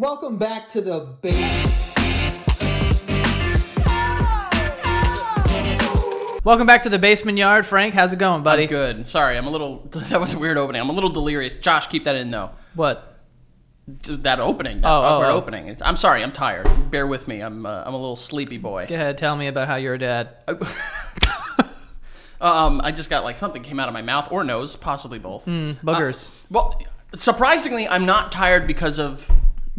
Welcome back to the base. Welcome back to the basement yard, Frank. How's it going, buddy? I'm good. Sorry, I'm a little. That was a weird opening. I'm a little delirious. Josh, keep that in though. What? That opening. That Oh, oh, awkward oh. opening. It's, I'm sorry. I'm tired. Bear with me. I'm. Uh, I'm a little sleepy boy. Go ahead, tell me about how you're a dad. Um, I just got like something came out of my mouth or nose, possibly both. Boogers. Well, surprisingly, I'm not tired because of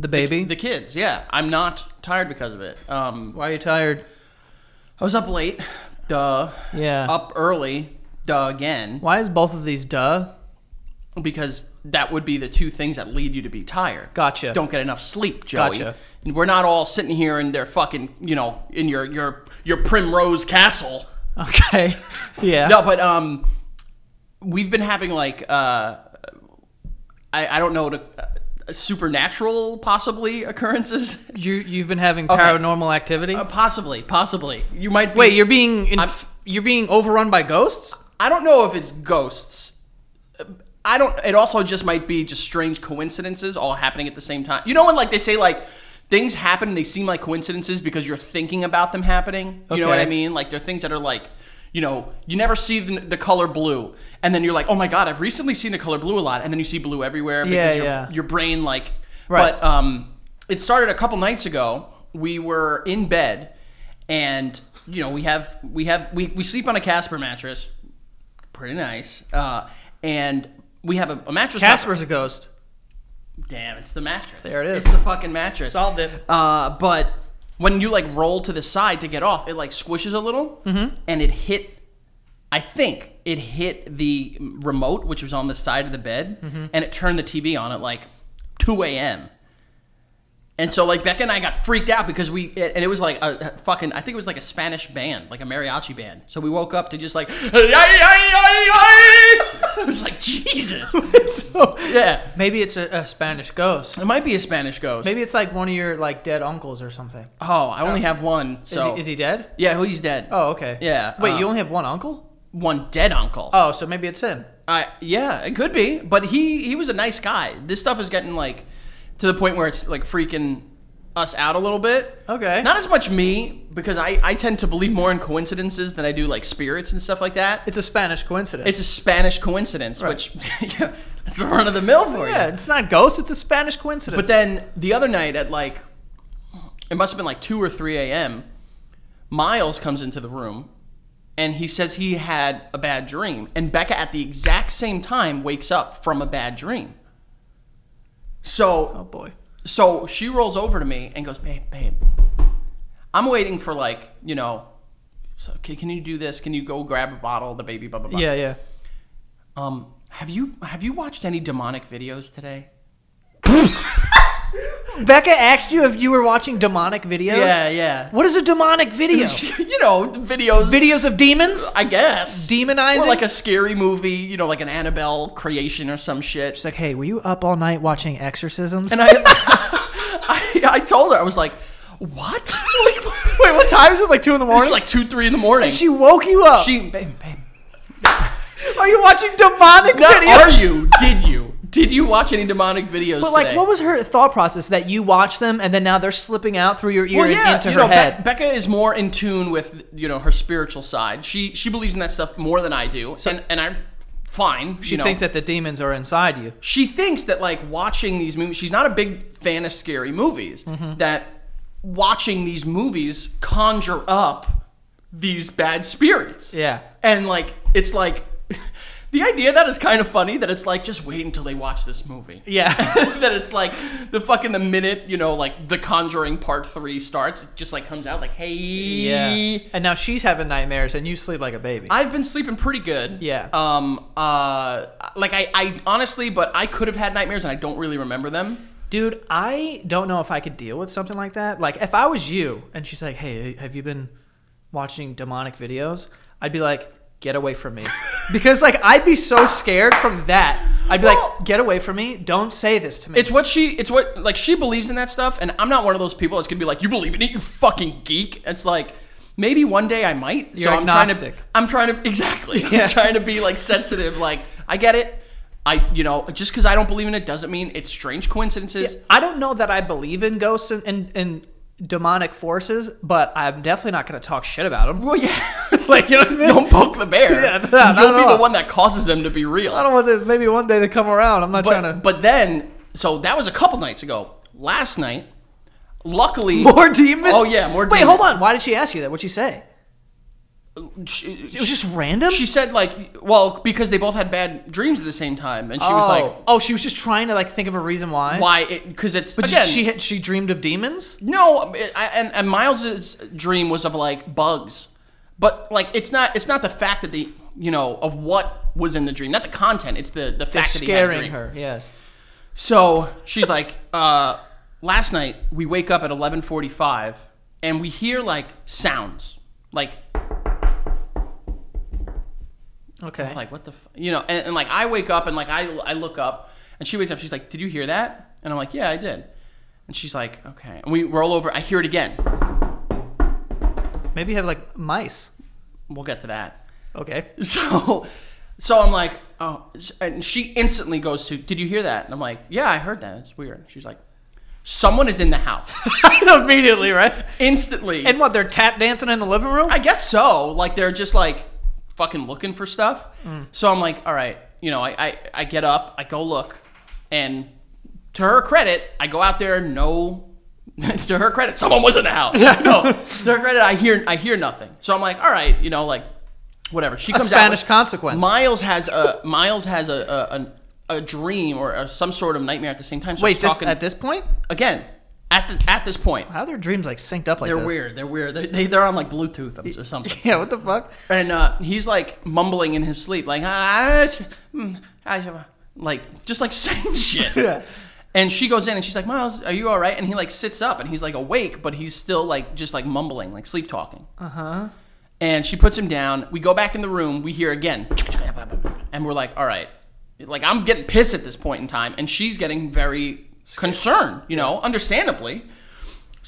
the baby. the kids. Yeah, I'm not tired because of it. Um, Why are you tired? I was up late. Duh. Yeah. Up early. Duh again. Why is both of these duh? Because that would be the two things that lead you to be tired. Gotcha. Don't get enough sleep, Joey. Gotcha. And we're not all sitting here in their fucking, you know, in your your your primrose castle. Okay. yeah. No, but um, we've been having like uh, I I don't know to, supernatural possibly occurrences. You you've been having paranormal activity. Uh, possibly, possibly. You might be, Wait, you're being inf- you're being overrun by ghosts? I don't know if it's ghosts. I don't. It also just might be just strange coincidences all happening at the same time. You know when like they say like things happen and they seem like coincidences because you're thinking about them happening. You know what I mean? Like they're things that are like. You know, you never see the, the color blue, and then you're like, "Oh my god, I've recently seen the color blue a lot," and then you see blue everywhere because Yeah, your, yeah. your brain like. Right. But um, it started a couple nights ago. We were in bed, and you know we have we have we, we sleep on a Casper mattress, pretty nice. Uh, and we have a, a mattress. Casper's a ghost. Damn, it's the mattress. There it is. It's the fucking mattress. Solved it. Uh, but when you like roll to the side to get off, it like squishes a little, Mm-hmm. and it hit. I think it hit the remote, which was on the side of the bed, Mm-hmm. and it turned the TV on at like 2 a.m. And so like Becca and I got freaked out because we and it was like a, a fucking I think it was like a Spanish band, like a mariachi band. So we woke up to just like I was like Jesus. so, Yeah. maybe it's a, a Spanish ghost. It might be a Spanish ghost. Maybe it's like one of your like dead uncles or something. Oh, I only have one. Is, So he, is he dead? yeah, who he's dead. Oh, okay. Yeah, Wait, uh, you only have one uncle? One dead uncle. Oh, so maybe it's him. I yeah, it could be, but he he was a nice guy. This stuff is getting like to the point where it's like freaking us out a little bit. Okay. Not as much me because I I tend to believe more in coincidences than I do like spirits and stuff like that. It's a Spanish coincidence. It's a Spanish coincidence, Right. which yeah, it's the run of the mill for yeah, you. it's not ghost. It's a Spanish coincidence. But then the other night at like, it must have been like 2 or 3 a.m., Miles comes into the room and he says he had a bad dream. And Becca, at the exact same time, wakes up from a bad dream. So, oh boy. So she rolls over to me and goes, Babe, babe, I'm waiting for like, you know, so can, can you do this? Can you go grab a bottle, the baby, blah, blah, blah. Yeah, yeah. Um, have you have you watched any demonic videos today? Becca asked you if you were watching demonic videos. Yeah, yeah. What is a demonic video? you know, videos. Videos of demons? I guess. Demonizing? Or like a scary movie, you know, like an Annabelle creation or some shit. She's like, hey, were you up all night watching exorcisms? And I, I, I told her, I was like, what? like, Wait, what time is it? Like two in the morning? was like two, three in the morning. And she woke you up. she, babe, babe, are you watching demonic now, videos? are you? Did you? Did you watch any demonic videos But like, today? what was her thought process that you watch them and then now they're slipping out through your ear well, and into her know, Be- head? Becca is more in tune with you know her spiritual side. She she believes in that stuff more than I do, and and I'm fine. she you know. thinks that the demons are inside you. she thinks that like watching these movies she's not a big fan of scary movies Mm-hmm. that watching these movies conjure up these bad spirits Yeah. and like it's like the idea that is kind of funny that it's like just wait until they watch this movie Yeah. that it's like the fucking the minute you know like the conjuring part three starts it just like comes out like hey yeah. And now she's having nightmares and you sleep like a baby. I've been sleeping pretty good. Yeah. Um. Uh. Like I. I honestly, but I could have had nightmares and I don't really remember them. Dude, I don't know if I could deal with something like that. Like, if I was you and she's like, hey, have you been watching demonic videos? I'd be like, get away from me. because, like, I'd be so scared from that. I'd be Well- like, get away from me. Don't say this to me. It's what she. It's what like she believes in that stuff, and I'm not one of those people that's gonna be like, you believe in it, you fucking geek. It's like. Maybe one day I might. You're so I'm trying agnostic. to. I'm trying to exactly. Yeah. I'm trying to be like sensitive. Like I get it. I, you know, just because I don't believe in it doesn't mean it's strange coincidences. I don't know that I believe in ghosts and, and, and demonic forces, but I'm definitely not going to talk shit about them. Well, yeah, Like, you know what I mean? don't poke the bear. Yeah, no, you'll be all. the one that causes them to be real. I don't want to. Maybe one day they come around. I'm not but, trying to. but then, so that was a couple nights ago. Last night, luckily, more demons. Oh yeah, more. Wait, demons. hold on. Why did she ask you that? What'd she say? She, It was just random. she said like, well, because they both had bad dreams at the same time, and she oh. was like, oh, she was just trying to like think of a reason why. why? Because it's But again, she had, she dreamed of demons. No, it, I, and, and Miles's dream was of like bugs, but like it's not it's not the fact that the you know of what was in the dream, not the content. It's the the They're fact that he had a scaring dream. her. Yes. So she's like, uh, last night we wake up at eleven forty five and we hear like sounds like Okay. like what the f-? you know and, and like I wake up and like I I look up and she wakes up she's like did you hear that and I'm like yeah I did and she's like okay and we roll over I hear it again Maybe you have like mice. we'll get to that. Okay. So, so I'm like, oh, and she instantly goes to, did you hear that? And I'm like, yeah, I heard that. It's weird. She's like, someone is in the house. Immediately, right? instantly. And what? They're tap dancing in the living room. I guess so. Like they're just like fucking looking for stuff. Mm. So I'm like, all right, you know, I, I, I get up, I go look, and to her credit, I go out there, no. to her credit, someone was in the house. no, to her credit, I hear I hear nothing. So I'm like, all right, you know, like whatever. She a comes Spanish out with- consequence. Miles has a Miles has a a, a, a dream or a, some sort of nightmare at the same time. So Wait, she's this, talking at this point, again at the at this point. how are their dreams like synced up like They're this? weird. They're weird. They, they they're on like Bluetooth or something. Yeah. What the fuck? And uh, he's like mumbling in his sleep, like ah, mm, like just like saying shit. Yeah. And she goes in and she's like, Miles, are you all right? And he like sits up and he's like awake, but he's still like just like mumbling, like sleep talking. Uh Uh-huh. huh. And she puts him down. We go back in the room. We hear again, and we're like, all right. Like I'm getting pissed at this point in time, and she's getting very concerned. You know, understandably.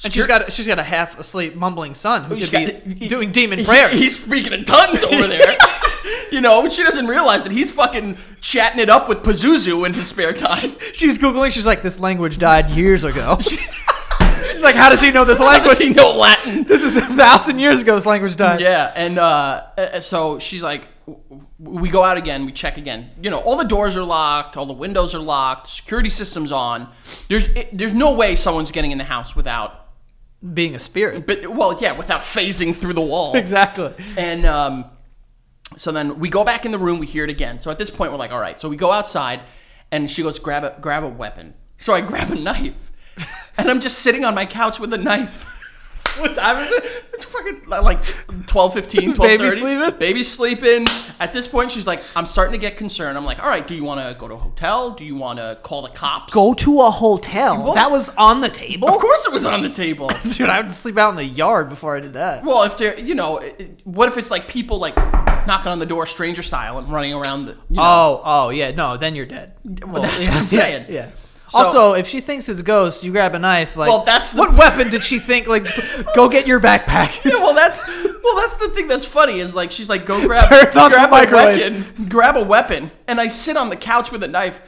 And she's got she's got a half asleep mumbling son who could be got- doing demon He- prayers. he's speaking in tongues over there. you know, she doesn't realize that he's fucking chatting it up with Pazuzu in his spare time. she's googling. She's like, this language died years ago. she's like, how does he know this How language? does he know Latin? This is a thousand years ago. This language died. Yeah, and uh, uh, so she's like, we go out again, we check again. You know, all the doors are locked, all the windows are locked, security system's on. There's it, there's no way someone's getting in the house without, Being a spirit. but well, yeah, without phasing through the wall. Exactly. And um, so then we go back in the room, we hear it again. So at this point, we're like, all right. So we go outside, and she goes, grab a grab a weapon. So I grab a knife, and I'm just sitting on my couch with a knife. What time is it? It's fucking like 12, 15, 12, Baby sleeping? Baby's sleeping. At this point, she's like, I'm starting to get concerned. I'm like, all right, do you want to go to a hotel? Do you want to call the cops? Go to a hotel. That was on the table. Of course it was on the table. Dude, I would sleep out in the yard before I did that. well, if they're, you know, what if it's like people like knocking on the door stranger style and running around the, you know, Oh, oh, yeah. No, then you're dead. well, that's what I'm saying. Yeah. So- also, if she thinks it's a ghost, you grab a knife. Like, Well, that's the- what weapon did she think? Like, go get your backpack. Yeah, well, that's well, that's the thing that's funny is like she's like, go grab, Turn on the grab a microwave. weapon, grab a weapon, and I sit on the couch with a knife.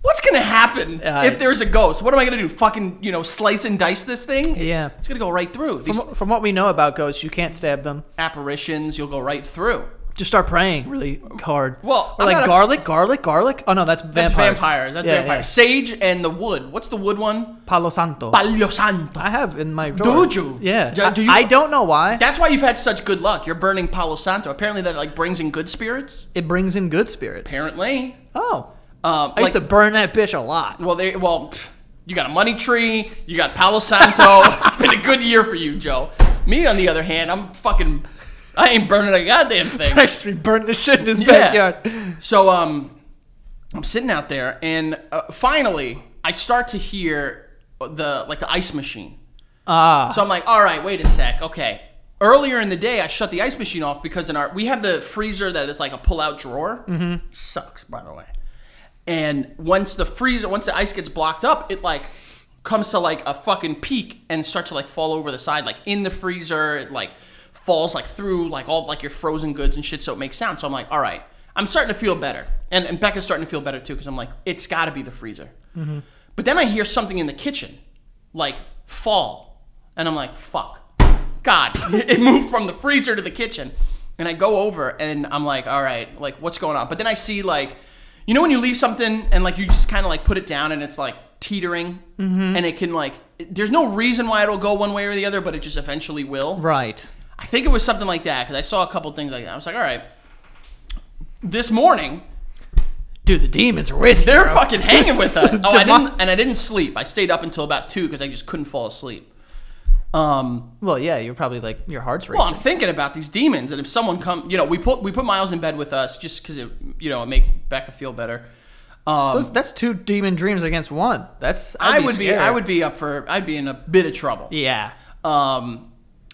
What's gonna happen Uh, if there's a ghost? What am I gonna do? Fucking you know, slice and dice this thing? Yeah. it's gonna go right through. These from, from what we know about ghosts, you can't stab them. apparitions, you'll go right through. Just start praying really hard. Well, or I'm like not a- garlic, garlic, garlic. Oh no, that's vampires. That's vampires. That's Yeah, vampires. Sage and the wood. What's the wood one? Palo Santo. Palo Santo. I have in my drawer. Do you? Yeah. Do- I, do you- I don't know why. That's why you've had such good luck. You're burning Palo Santo. Apparently, that like brings in good spirits. it brings in good spirits. Apparently, Oh. um, I used to burn that bitch a lot. Well, they well, pff, you got a money tree, you got Palo Santo. it's been a good year for you, Joe. Me, on the other hand, I'm fucking, I ain't burning a goddamn thing. Makes me burn the shit in his Yeah. backyard. So, um, I'm sitting out there, and uh, finally, I start to hear the like the ice machine. Ah. So I'm like, all right, wait a sec, okay. Earlier in the day, I shut the ice machine off because in our we have the freezer that is like a pull-out drawer. Mm-hmm. Sucks, by the way. And once the freezer, once the ice gets blocked up, it like comes to like a fucking peak and starts to like fall over the side, like in the freezer. It like falls like through like all like your frozen goods and shit, so it makes sound. So I'm like, all right, I'm starting to feel better, and, and Becca's starting to feel better too because I'm like, it's got to be the freezer. Mm-hmm. But then I hear something in the kitchen, like fall, and I'm like, fuck, God, it moved from the freezer to the kitchen, and I go over and I'm like, all right, like what's going on? But then I see like, you know, when you leave something and like you just kind of like put it down and it's like teetering, mm-hmm. and it can like, there's no reason why it'll go one way or the other, but it just eventually will. Right. I think it was something like that because I saw a couple things like that. I was like, all right. This morning, Dude, the demons are with they're bro. fucking hanging with us. Oh, I didn't, and I didn't sleep. I stayed up until about two because I just couldn't fall asleep. Um, Well, yeah, you're probably like your heart's racing. well, I'm thinking about these demons, and if someone come, you know, we put we put Miles in bed with us just because it, you know, it make Becca feel better. Um, Those, that's two demon dreams against one. That's I'd I be would be. I would be up for, I'd be in a bit of trouble. Yeah. Um,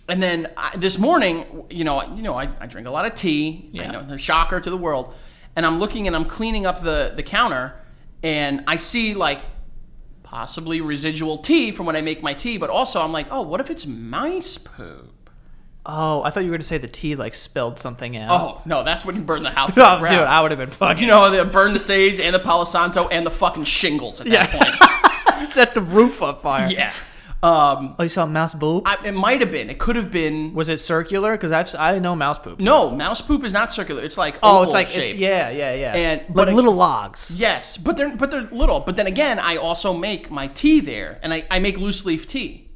and then I, this morning, you know, you know, I, I drink a lot of tea. Yeah. You know, the shocker to the world. And I'm looking and I'm cleaning up the the counter, and I see like possibly residual tea from when I make my tea. But also, I'm like, oh, what if it's mice poop? Oh, I thought you were gonna say the tea like spilled something out. Oh no, that's when you burn the house. to Oh, dude, I would have been fucking. you know, they burn the sage and the Palo Santo and the fucking shingles at that point. set the roof on fire. yeah. Um, Oh, you saw mouse poop? I, it might have been. It could have been. Was it circular? Because I've I know mouse poop. No, mouse poop is not circular. It's like Oh, it's like shape. it's, yeah, yeah, yeah. And- but little logs. Yes, but they're but they're little. But then again, I also make my tea there, and I, I make loose leaf tea.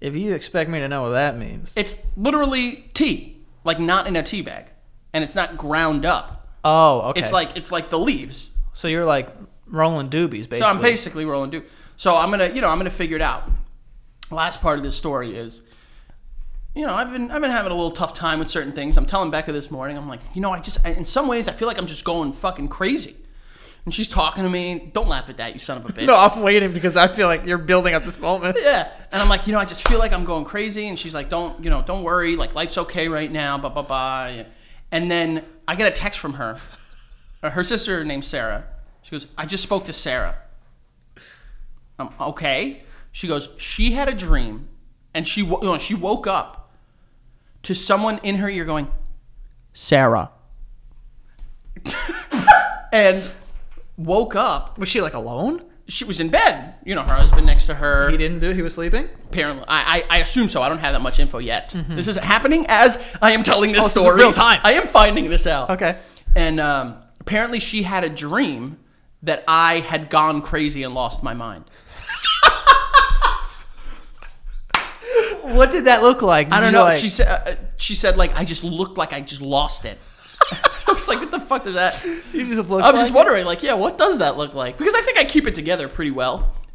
If you expect me to know what that means, It's literally tea, like not in a tea bag, and it's not ground up. oh, okay. It's like it's like the leaves. so you're like rolling doobies, basically. So I'm basically rolling do. So I'm gonna you know I'm gonna figure it out. Last part of this story is, you know I've been I've been having a little tough time with certain things. I'm telling Becca this morning. I'm like you know I just I, in some ways I feel like I'm just going fucking crazy. And she's talking to me. Don't laugh at that, you son of a bitch. No, I'm waiting because I feel like you're building up this moment. yeah. And I'm like, you know, I just feel like I'm going crazy. And she's like, don't, you know, don't worry. Like, life's okay right now. Blah, blah, blah. And then I get a text from her. Uh, Her sister named Sarah. She goes, I just spoke to Sarah. I'm okay. She goes, she had a dream and she, wo- no, she woke up to someone in her ear going, Sarah. and woke up. Was she like alone? She was in bed. You know, her husband next to her He didn't do. it. He was sleeping. apparently I, I, I assume so i don't have that much info yet this is happening as i am telling this. Oh, this is story real time. i am finding this out Okay. and um, apparently she had a dream that i had gone crazy and lost my mind What did that look like? i don't know like- she said uh, uh, she said like i just looked like i just lost it i was like what the fuck is that You just look. i'm like just wondering like yeah what does that look like because i think i keep it together pretty well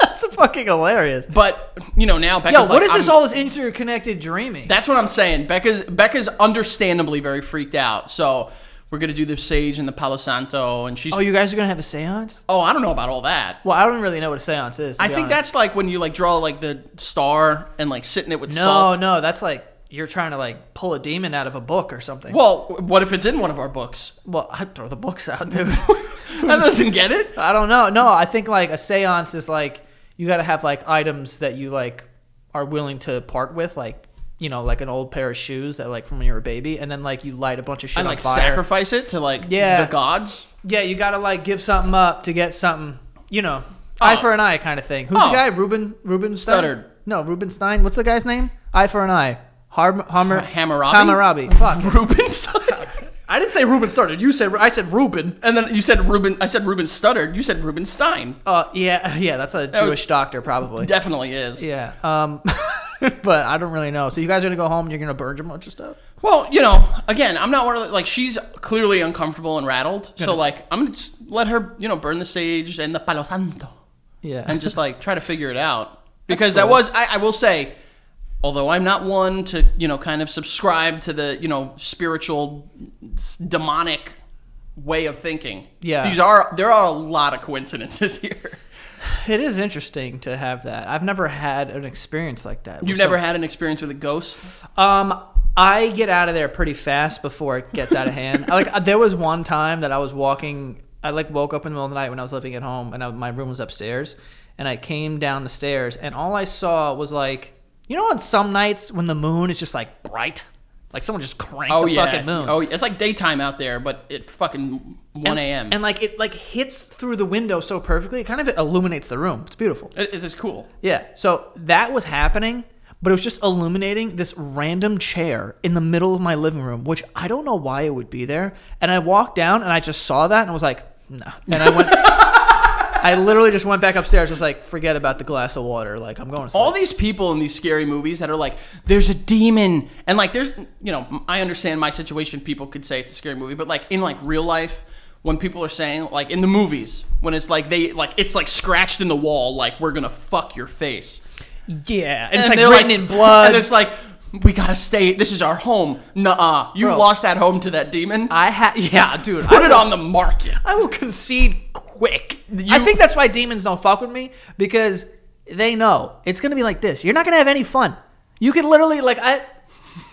That's fucking hilarious. but you know now Becca's like, what is this I'm- all this interconnected dreaming? That's what I'm saying. Becca's Becca's understandably very freaked out. So we're gonna do the sage and the Palo Santo, and she's oh, you guys are gonna have a séance? Oh, I don't know about all that. Well, I don't really know what a séance is. I think honest. that's like when you like draw like the star and like sit in it with no, salt. no. That's like you're trying to like pull a demon out of a book or something. Well, what if it's in one of our books? well, I'd throw the books out, dude. that doesn't get it. I don't know. No, I think like a séance is like you got to have like items that you like are willing to part with, like you know, like an old pair of shoes that like from when you were a baby, and then like you light a bunch of shit And on like fire. sacrifice it to like Yeah. the gods. Yeah, you got to like give something up to get something. You know, eye Oh. for an eye kind of thing. Who's Oh. the guy? Ruben Rubenstein. Stuttered. No, Rubenstein. What's the guy's name? Eye for an eye. Har- Hammer Hammurabi? Hammurabi. Fuck. Rubenstein. I didn't say Ruben Stuttered. You said I said Ruben. and then you said Ruben. I said Ruben stuttered. You said Rubenstein. Uh, yeah, yeah. That's a was- Jewish doctor, probably. Definitely is. Yeah. Um, but I don't really know. So you guys are gonna go home and you're gonna burn a bunch of stuff. Well, you know, again, I'm not one of the, like she's clearly uncomfortable and rattled. So like, I'm gonna just let her, you know, burn the sage and the palo santo, Yeah. and just like try to figure it out. Because that was, I, I will say, although I'm not one to, you know, kind of subscribe to the, you know, spiritual, demonic way of thinking. Yeah. these are there are a lot of coincidences here. It is interesting to have that. I've never had an experience like that. You've never had an experience with a ghost? Um, I get out of there pretty fast before it gets out of hand. I, like there was one time that I was walking. I like woke up in the middle of the night when I was living at home, and I, my room was upstairs. And I came down the stairs, and all I saw was like, you know, on some nights when the moon is just like bright, Like someone just cranked Oh the yeah. fucking moon. Oh, it's like daytime out there, but it fucking one a.m. And like it like hits through the window so perfectly, it kind of illuminates the room. It's beautiful. It- it's just cool. Yeah. So that was happening, but it was just illuminating this random chair in the middle of my living room, which I don't know why it would be there. And I walked down and I just saw that and I was like, no. And I went. I literally just went back upstairs, just like forget about the glass of water. Like I'm going to sleep. all these people in these scary movies that are like, there's a demon, and like, there's, you know, I understand my situation. People could say it's a scary movie, but like in like real life, when people are saying like in the movies, when it's like they like it's like scratched in the wall, like we're gonna fuck your face, yeah, and it's like written in blood. and it's like we gotta stay. This is our home. Nuh-uh. You Bro. lost that home to that demon. I had yeah, dude. Put I it will- on the market. I will concede quick. I think that's why demons don't fuck with me because they know it's gonna be like this. You're not gonna have any fun. You could literally like I,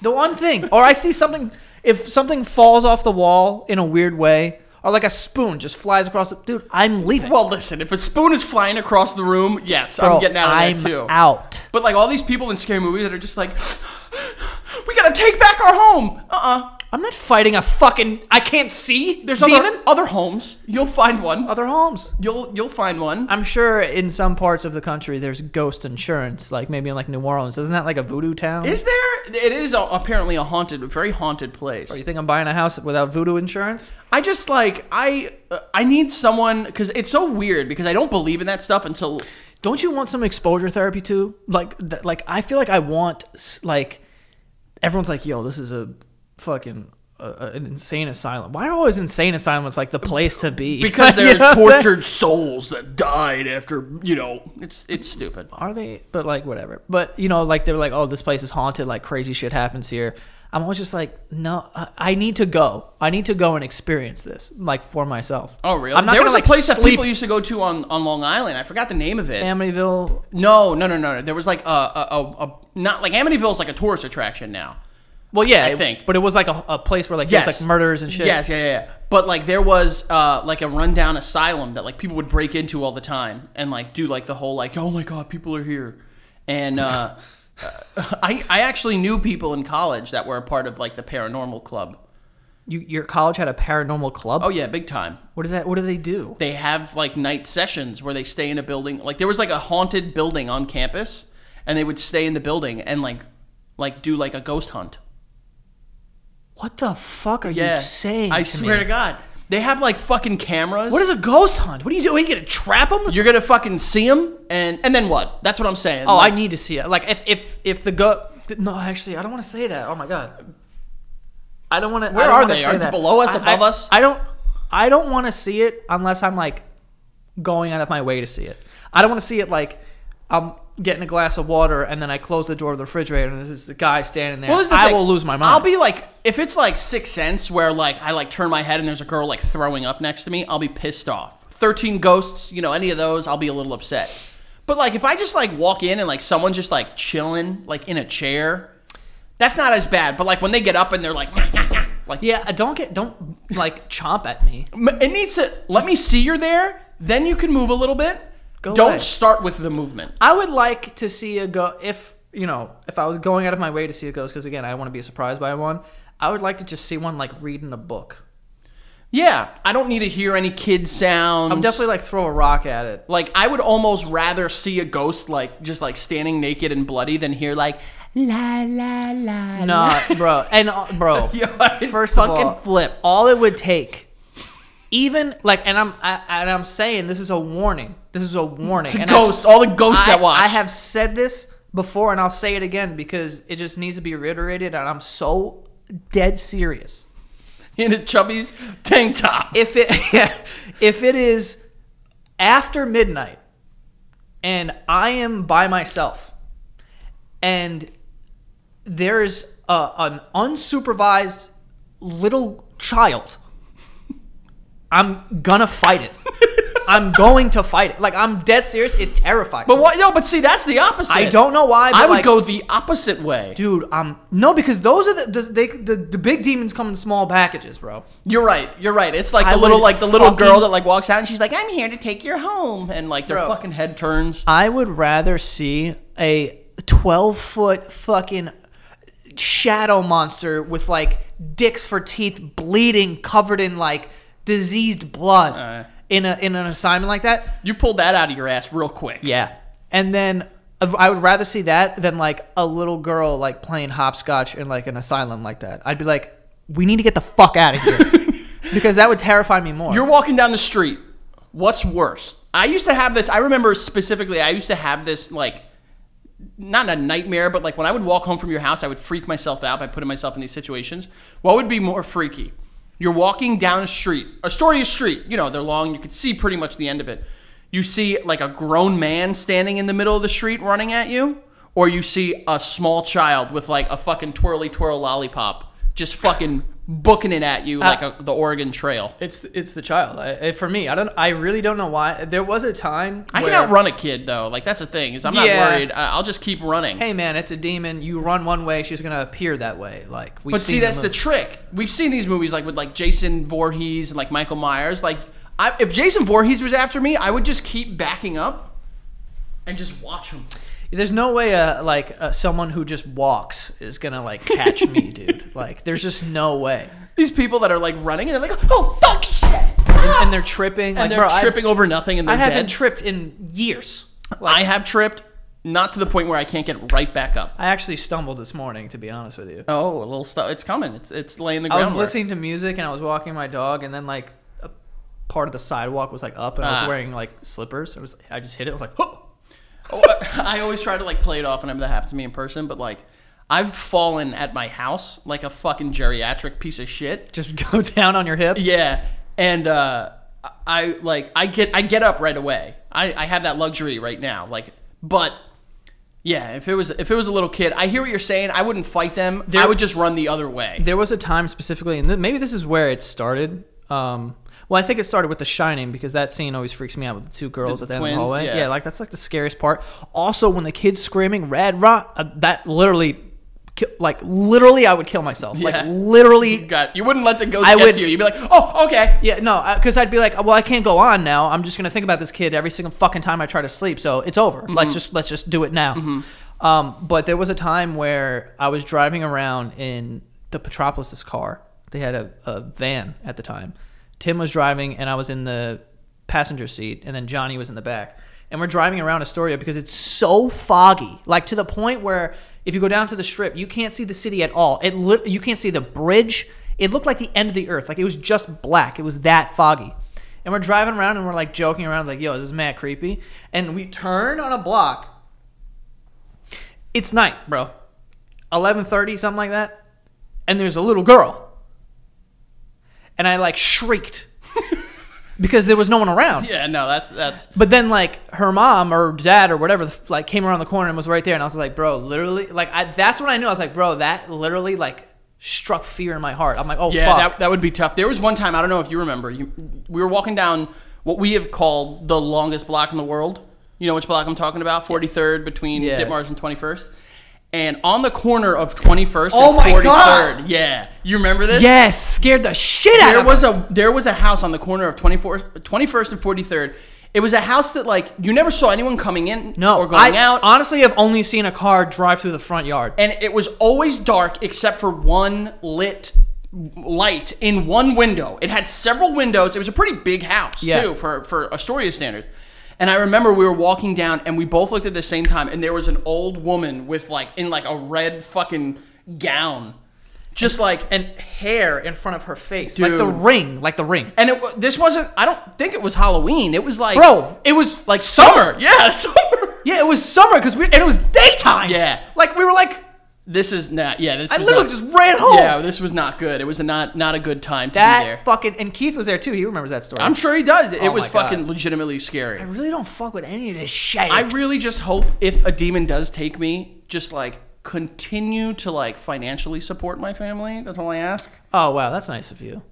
the one thing, or I see something. If something falls off the wall in a weird way, or like a spoon just flies across the dude, I'm leaving. Well, listen, if a spoon is flying across the room, yes, Bro, I'm getting out of I'm there too. out. But like all these people in scary movies that are just like, we gotta take back our home. Uh-uh. I'm not fighting a fucking. I can't see. There's demon. other other homes. You'll find one. other homes. You'll you'll find one. I'm sure in some parts of the country there's ghost insurance, like maybe in like New Orleans. Isn't that like a voodoo town? Is there? It is a, apparently a haunted, very haunted place. Or you think I'm buying a house without voodoo insurance? I just like I uh, I need someone because it's so weird because I don't believe in that stuff until Don't you want some exposure therapy too? Like, like I feel like I want like everyone's like, "Yo, this is a fucking uh, an insane asylum." Why are always insane asylums like the place to be? because You there's know what I'm tortured souls that died after you know it's it's stupid. Are they? But like whatever. But you know, like they're like, "Oh, this place is haunted. Like crazy shit happens here." I'm always just like, no, I- I need to go. I need to go and experience this, like for myself. Oh really? I'm not there was like, a place that people used to go to on, on Long Island. I forgot the name of it. Amityville. No, no, no, no. no. There was like a, a, a, a not like Amityville's like a tourist attraction now. Well, yeah, I it- think. but it was like a, a place where like there was like murders and shit. Yes, yeah, yeah, yeah. But like there was uh, like a rundown asylum that like people would break into all the time and like do like the whole like oh my god people are here, and uh, I I actually knew people in college that were a part of like the paranormal club. You, your college had a paranormal club. Oh yeah, big time. What is that? What do they do? They have like night sessions where they stay in a building. Like there was like a haunted building on campus, and they would stay in the building and like like do like a ghost hunt. What the fuck are Yeah, you saying? I to swear me? to God, they have like fucking cameras. What is a ghost hunt? What do you do? Are you gonna trap them? You're gonna fucking see them, and and then what? That's what I'm saying. Oh, Like, I need to see it. Like if if if the go. No, actually, I don't want to say that. Oh my god. I don't want to. Where are they? Are they below us, I, above I- us? I don't. I don't want to see it unless I'm like going out of my way to see it. I don't want to see it like I'm getting a glass of water and then I close the door of the refrigerator and there's a guy standing there. Well, the I thing. will lose my mind. I'll be like, if it's like Sixth Sense, where like I like turn my head and there's a girl like throwing up next to me, I'll be pissed off. Thirteen Ghosts, you know, any of those, I'll be a little upset. But like, if I just like walk in and like someone's just like chilling, like in a chair, that's not as bad. But like when they get up and they're like, like Yeah, uh, don't get don't like chomp at me. it needs to let me see you're there. Then you can move a little bit. Go Don't away. start with the movement. I would like to see a go if you know if I was going out of my way to see a ghost because again I want to be surprised by one. I would like to just see one like reading a book. Yeah, I don't need to hear any kid sounds. I'm definitely like throw a rock at it. Like I would almost rather see a ghost like just like standing naked and bloody than hear like la la la. Nah, bro, and uh, bro. Yo, First of fucking all, flip. All it would take, even like, and I'm I, and I'm saying this is a warning. This is a warning. To and ghosts, I've- all the ghosts I, that watch. I have said this before, and I'll say it again because it just needs to be reiterated, and I'm so dead serious. in a chubby's tank top. if it if it is after midnight and I am by myself and there's a, an unsupervised little child, I'm gonna fight it. I'm going to fight it. Like I'm dead serious. It terrifies. Me. But me. what? No, but see, that's the opposite. I don't know why. I would like, go the opposite way. dude. Um, no, because those are the the, they, the the big demons come in small packages, bro. You're right. You're right. It's like I the little like the little girl that like walks out and she's like, "I'm here to take your home," and like their Bro. fucking head turns. I would rather see a 12 foot fucking shadow monster with like dicks for teeth, bleeding, covered in like diseased blood Uh. In a in an assignment like that. You pulled that out of your ass real quick. Yeah. And then I would rather see that than like a little girl like playing hopscotch in like an asylum like that. I'd be like, we need to get the fuck out of here. because that would terrify me more. You're walking down the street. What's worse? I used to have this. I remember specifically. I used to have this like, not a nightmare, but like when I would walk home from your house, I would freak myself out by putting myself in these situations. What would be more freaky? You're walking down a street, Astoria Street. You know they're long. You could see pretty much the end of it. You see like a grown man standing in the middle of the street running at you, or you see a small child with like a fucking twirly twirl lollipop just fucking booking it at you like a, the Oregon Trail. It's it's the child. I, for me, I don't. I really don't know why. There was a time. I can outrun a kid though. Like that's the thing is I'm not worried. I- I'll just keep running. Hey man, it's a demon. You run one way, she's gonna appear that way. Like we. but see, that's the trick. We've seen these movies like with like Jason Voorhees and like Michael Myers. Like I, if Jason Voorhees was after me, I would just keep backing up and just watch him. There's no way, uh, like uh, someone who just walks is gonna like catch me, dude. Like, there's just no way. These people that are like running and they're like, oh fuck shit, And, and they're tripping. like, and they're bro, I've- tripping over nothing and I they're haven't dead. tripped in years. I have tripped, not to the point where I can't get right back up. I actually stumbled this morning, to be honest with you. Oh, a little stuff. It's coming. It's it's laying the ground. I was listening to music and I was walking my dog, and then like a part of the sidewalk was like up, and I was Ah. wearing like slippers. I was, I just hit it. I was like, "Huh." Oh, I always try to like play it off whenever that happens to me in person, but like I've fallen at my house like a fucking geriatric piece of shit. just go down on your hip. Yeah, and uh, I like I get I get up right away. I, I have that luxury right now. Like, but yeah, if it was if it was a little kid, I hear what you're saying. I wouldn't fight them. I would just run the other way. There was a time specifically, and th- maybe this is where it started. Um, well, I think it started with The Shining because that scene always freaks me out with the two girls The at the end of the twins, hallway. yeah. Yeah. like that's like the scariest part. Also, when the kid's screaming "Redrum," uh, that literally, like literally, I would kill myself. Yeah. Like literally, God, you wouldn't let the ghost I get would- to you. You'd be like, oh, okay. Yeah, no, because I'd be like, well, I can't go on now. I'm just gonna think about this kid every single fucking time I try to sleep. So it's over. Mm-hmm. Like, just let's just do it now. Um, but there was a time where I was driving around in the Petropolis' car. They had a, a van at the time. Tim was driving, and I was in the passenger seat, and then Johnny was in the back. And we're driving around Astoria because it's so foggy, like to the point where if you go down to the strip, you can't see the city at all. It lit you can't see the bridge. It looked like the end of the earth. Like it was just black. It was that foggy. And we're driving around and we're like joking around, like, yo, this is mad creepy. And we turn on a block. It's night, bro. 11:30, something like that. And there's a little girl. And I like shrieked because there was no one around. Yeah, no, that's that's But then like her mom or dad or whatever like came around the corner and was right there and I was like, bro, literally like I, that's when I knew I was like, bro, that literally like struck fear in my heart. I'm like, oh Yeah, fuck. that, that would be tough. There was one time I don't know if you remember. You, we were walking down what we have called the longest block in the world. You know which block I'm talking about? 43rd between Yeah. Ditmars and 21st. And on the corner of 21st Oh and my 43rd, God! yeah, you remember this? yes, scared the shit out There of was us. a there was a house on the corner of 24th, 21st and 43rd. It was a house that like you never saw anyone coming in no or going I out. honestly I've only seen a car drive through the front yard. and it was always dark except for one lit light in one window. It had several windows. It was a pretty big house Yeah. too for for Astoria standards. And I remember we were walking down and we both looked at the same time and there was an old woman with like in like a red fucking gown. Just like and hair in front of her face, like the Dude. ring, like the ring. and it this wasn't I don't think it was Halloween. It was like Bro, it was like summer. Yeah, summer. yeah, it was summer because we and it was daytime. Yeah. like we were like, This is not yeah, this I literally not- just ran home. Yeah, this was not good. It was a not not a good time to be there. that fucking and Keith was there too. He remembers that story. I'm sure he does. It Oh was fucking legitimately scary. I really don't fuck with any of this shit. I really just hope if a demon does take me, just like continue to like financially support my family. That's all I ask. oh wow, that's nice of you.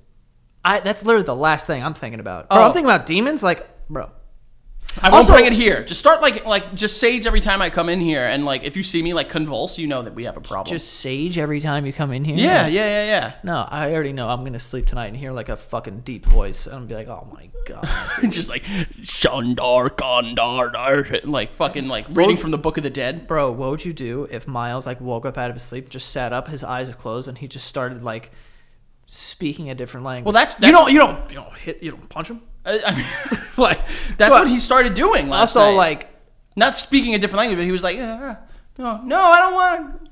I that's literally the last thing I'm thinking about. Bro, Oh. I'm thinking about demons. Like, bro, I won't bring it here. Just start like like just sage every time I come in here, and like if you see me like convulse, you know that we have a problem. Just sage every time you come in here. yeah, yeah, yeah, yeah. No, I already know I'm gonna sleep tonight and hear like a fucking deep voice, and I'm going to be like, oh my god. just like Shandar Kandar, Dar," like fucking like reading from the Book of the Dead. Bro, what would you do if Miles like woke up out of his sleep, just sat up, his eyes are closed, and he just started like speaking a different language? Well, that's- you that's- don't you don't you don't hit you don't punch him. I, I mean, like that's what he started doing last Also, night. like not speaking a different language, but he was like, "Uh, no, no, I don't want to.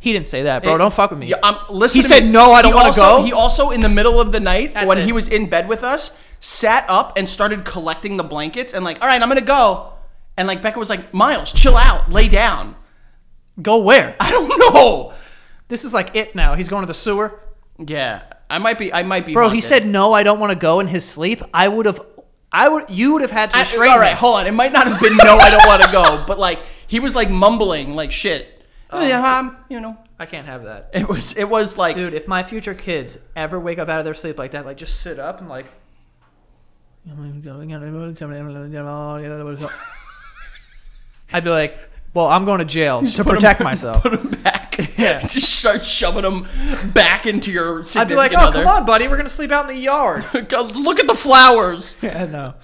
he didn't say that, bro. don't fuck with me. Yeah, I'm listen. He to said, me. "No, I don't wanna go." He also, in the middle of the night, That's when it. he was in bed with us, sat up and started collecting the blankets and like, all right, I'm gonna go. And like Becca was like, Miles, chill out, lay down. Go where? I don't know. This is like it now. He's going to the sewer. Yeah, I might be. I might be. Bro, he said no, I don't want to go in his sleep. I would have I would you would have had to I- restrain all right, me. hold on. It might not have been no, I don't want to go, but like he was like mumbling like shit. Oh. yeah, um, you know. I can't have that. It was. It was like. Dude, if my future kids ever wake up out of their sleep like that, like just sit up and like I'd be like, well, I'm going to jail just to put 'em- protect myself. Put him back. Yeah. Just start shoving them back into your I'd be like, oh, other. come on, buddy, we're gonna sleep out in the yard. Look at the flowers. yeah, no.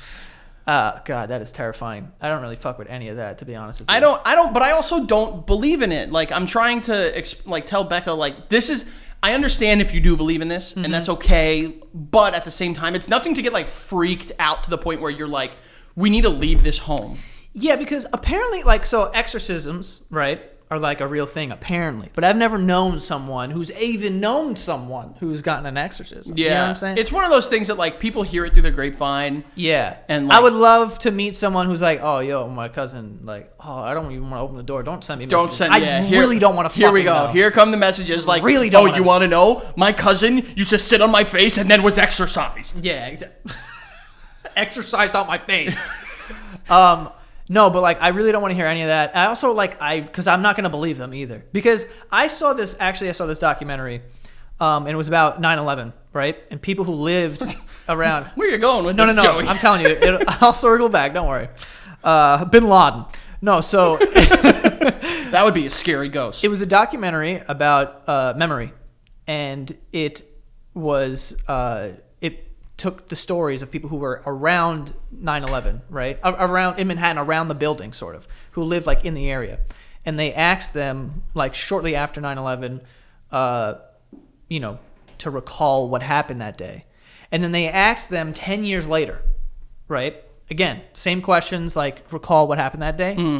Uh, God, that is terrifying. I don't really fuck with any of that, to be honest with you. I don't. I don't. But I also don't believe in it. Like I'm trying to ex- like tell Becca like this is. I understand if you do believe in this, and that's okay. But at the same time, it's nothing to get like freaked out to the point where you're like, we need to leave this home. Yeah, because apparently, like, so exorcisms, right, are like a real thing, apparently. But I've never known someone who's even known someone who's gotten an exorcism. Yeah, You know what I'm saying? it's one of those things that like people hear it through the grapevine. yeah. and, I would love to meet someone who's like, oh, yo, my cousin, like, oh, I don't even want to open the door. Don't send me Don't messages. send. I yeah, here- really don't want to Here we go. know. Here come the messages. Like, Really don't Oh, wanna- you want to know? My cousin used to sit on my face and then was exercised. Yeah, exactly. Exercised on my face. um, no, but like I really don't want to hear any of that. I also like I because I'm not gonna believe them either because I saw this actually I saw this documentary, um, and it was about 9/11, right? And people who lived around. Where you going with No, no, this, no. Joey? I'm telling you, it, I'll circle back. Don't worry. Uh, Bin Laden. No, so that would be a scary ghost. it was a documentary about uh, memory, and it was uh, took the stories of people who were around 9/11, right? Around in Manhattan, around the building, sort of, who lived like in the area, and they asked them like shortly after 9/11, uh, you know, to recall what happened that day, and then they asked them 10 years later, right? Again, same questions like recall what happened that day. Hmm.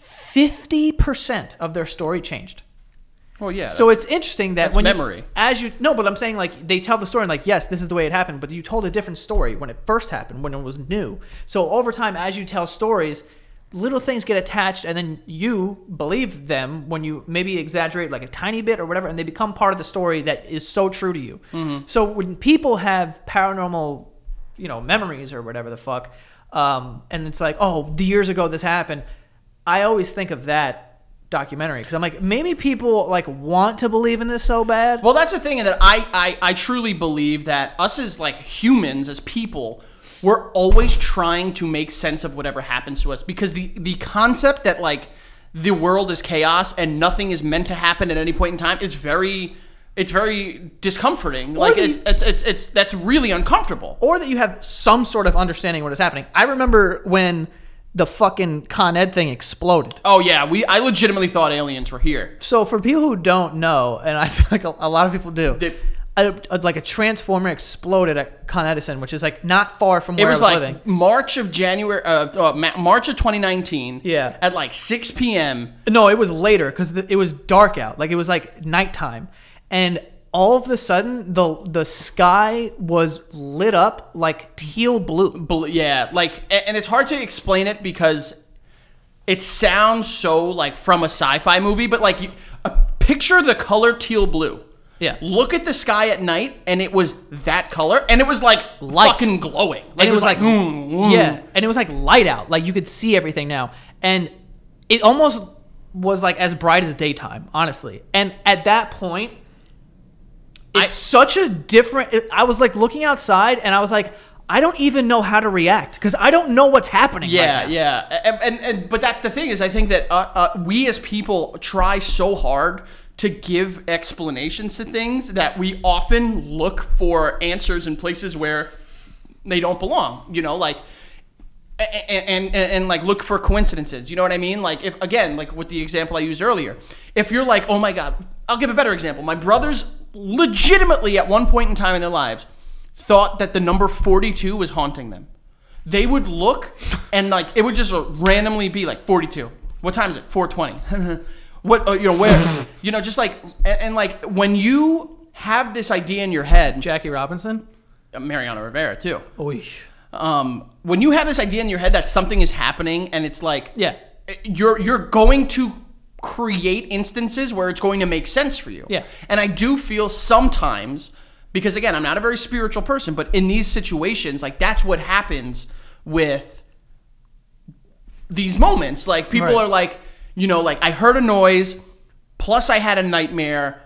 50% of their story changed. Well, yeah. So it's interesting that when you- memory. as you no, but I'm saying like they tell the story and like yes, this is the way it happened, but you told a different story when it first happened, when it was new. So over time, as you tell stories, little things get attached, and then you believe them when you maybe exaggerate like a tiny bit or whatever, and they become part of the story that is so true to you. Mm-hmm. So when people have paranormal, you know, memories or whatever the fuck, um, and it's like, oh, the years ago this happened. I always think of that documentary because I'm like, maybe people like want to believe in this so bad. Well, that's the thing that I, I, I truly believe that us as like humans, as people, we're always trying to make sense of whatever happens to us because the the concept that like the world is chaos and nothing is meant to happen at any point in time is very it's very discomforting. Like the- it's, it's it's it's that's really uncomfortable. or that you have some sort of understanding what is happening. I remember when the fucking Con Ed thing exploded. Oh yeah, we I legitimately thought aliens were here. So for people who don't know, and I feel like a, a lot of people do, Did- a, a- like a transformer exploded at Con Edison, which is like not far from It where was I was like living. March of January, uh, uh, Ma- March of 2019. Yeah. At like 6 p.m. No, it was later because it was dark out. Like it was like nighttime, and all of a sudden the the sky was lit up like teal blue. Bel- yeah, like, and it's hard to explain it because it sounds so like from a sci-fi movie, but like, you, uh, picture the color teal blue. Yeah. Look at the sky at night, and it was that color, and it was like Light. fucking glowing. Like and it was like, "Mm, mm." yeah, and it was like light out, like you could see everything now, and it almost was like as bright as daytime, honestly. And at that point, it's I- such a different. It, I was like looking outside, and I was like, I don't even know how to react because I don't know what's happening. Yeah, right now. yeah, and, and, and but that's the thing is I think that uh, uh, we as people try so hard to give explanations to things that we often look for answers in places where they don't belong. You know, like and, and, and, and like look for coincidences. You know what I mean? Like if again, like with the example I used earlier, if you're like, oh my god, I'll give a better example. My brothers legitimately at one point in time in their lives thought that the number 42 was haunting them. They would look and like it would just randomly be like 42. What time is it? 420. what uh, you know where you know just like and, and like when you have this idea in your head, Jackie Robinson. Mariano Rivera too Oy. um, when you have this idea in your head that something is happening and it's like Yeah. you're you're going to create instances where it's going to make sense for you Yeah. and i do feel sometimes because again i'm not a very spiritual person but in these situations like that's what happens with these moments like people Right. are like you know like i heard a noise plus i had a nightmare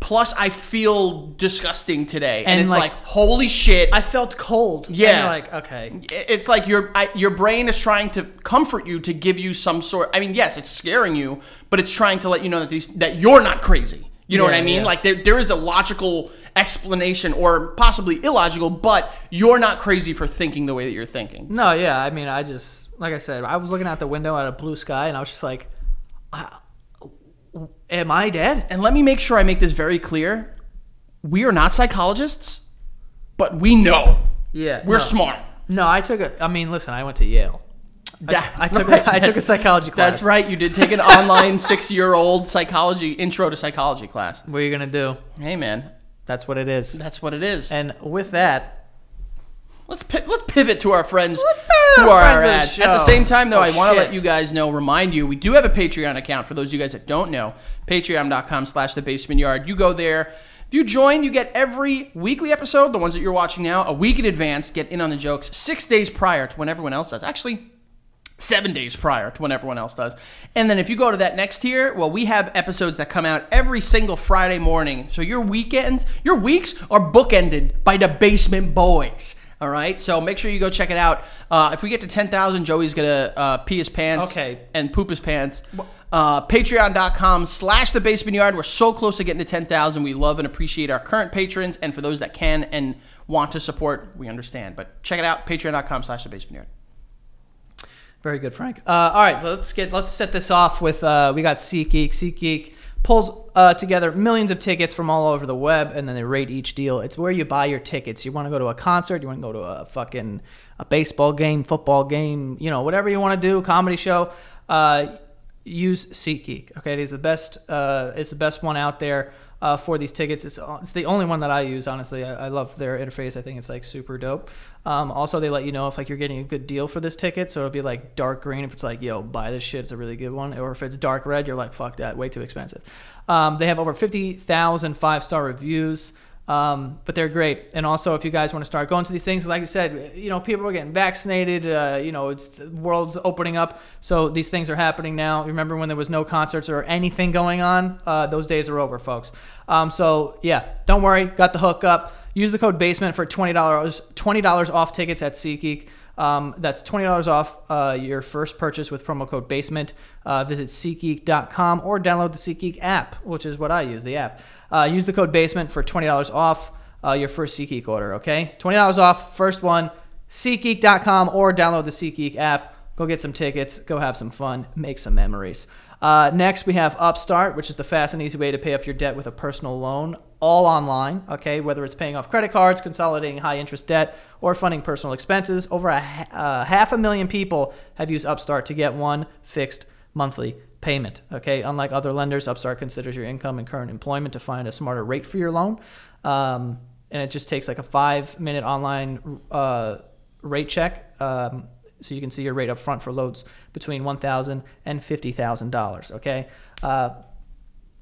plus i feel disgusting today and, And, it's like, like, holy shit I felt cold. And Yeah. like, okay. it's like your I, your brain is trying to comfort you to give you some sort. I mean, yes, it's scaring you, but it's trying to let you know that these that you're not crazy. You know what I mean? yeah. Like there, there is a logical explanation or possibly illogical, but you're not crazy for thinking the way that you're thinking. No, yeah. I mean, I just like I said, I was looking out the window at a blue sky, and I was just like, I- "Am I dead?" And let me make sure I make this very clear: we are not psychologists, but we know Yeah, we're no. smart. No, I took a. I mean, listen, I went to Yale. I, That- I took right. a, I took a psychology class. That's right. You did take an online six-year-old psychology intro to psychology class. What are you gonna do? Hey, man, That's what it is. that's what it is. And with that, Let's pi- let's pivot to our friends who are our friends of ads. the At the show. same time, though, Oh, I want to let you guys know, remind you, we do have a Patreon account for those of you guys that don't know. Patreon.com slash the basement yard. You go there. If you join, you get every weekly episode, the ones that you're watching now, a week in advance, get in on the jokes six days prior to when everyone else does. Actually, seven days prior to when everyone else does. And then if you go to that next tier, well, we have episodes that come out every single Friday morning. So your weekends, your weeks are bookended by the Basement Boys. All right, so make sure you go check it out. Uh, if we get to ten thousand, Joey's gonna uh, pee his pants Okay. and poop his pants. Uh, Patreon.com slash the basement yard. We're so close to getting to 10,000. We love and appreciate our current patrons. And for those that can and want to support, we understand. But check it out. Patreon.com slash the basement yard. Very good, Frank. Uh, all right, let's get let's set this off with uh, we got SeatGeek. SeatGeek pulls uh, together millions of tickets from all over the web, and then they rate each deal. It's where you buy your tickets. You want to go to a concert, you want to go to a fucking a baseball game, football game, you know, whatever you want to do, comedy show. Uh, use SeatGeek. Okay, it is the best. Uh, it's the best one out there uh, for these tickets. It's it's the only one that I use. Honestly, I, I love their interface. I think it's like super dope. Um, also, they let you know if like you're getting a good deal for this ticket. So it'll be like dark green if it's like yo buy this shit. It's a really good one. Or if it's dark red, you're like fuck that, way too expensive. Um, they have over 50,000 five star reviews. Um, but they're great. And also, if you guys want to start going to these things, like I said, you know, people are getting vaccinated. Uh, you know, it's the world's opening up, so these things are happening now. Remember when there was no concerts or anything going on? Uh, those days are over, folks. Um, so yeah, don't worry. Got the hook up. Use the code basement for twenty dollars. Twenty dollars off tickets at SeatGeek. Um, that's twenty dollars off uh, your first purchase with promo code basement. Uh, visit SeatGeek.com or download the SeatGeek app, which is what I use. The app. Uh, use the code basement for twenty dollars off uh, your first SeatGeek order. Okay, twenty dollars off first one. SeatGeek.com or download the SeatGeek app. Go get some tickets. Go have some fun. Make some memories. Uh, next, we have Upstart, which is the fast and easy way to pay off your debt with a personal loan, all online. Okay, whether it's paying off credit cards, consolidating high interest debt, or funding personal expenses, over a uh, half a million people have used Upstart to get one fixed monthly payment. Okay, unlike other lenders, Upstart considers your income and current employment to find a smarter rate for your loan, um, and it just takes like a five-minute online uh, rate check. Um, so you can see your rate up front for loads between $1,000 and $50,000. Okay. Uh,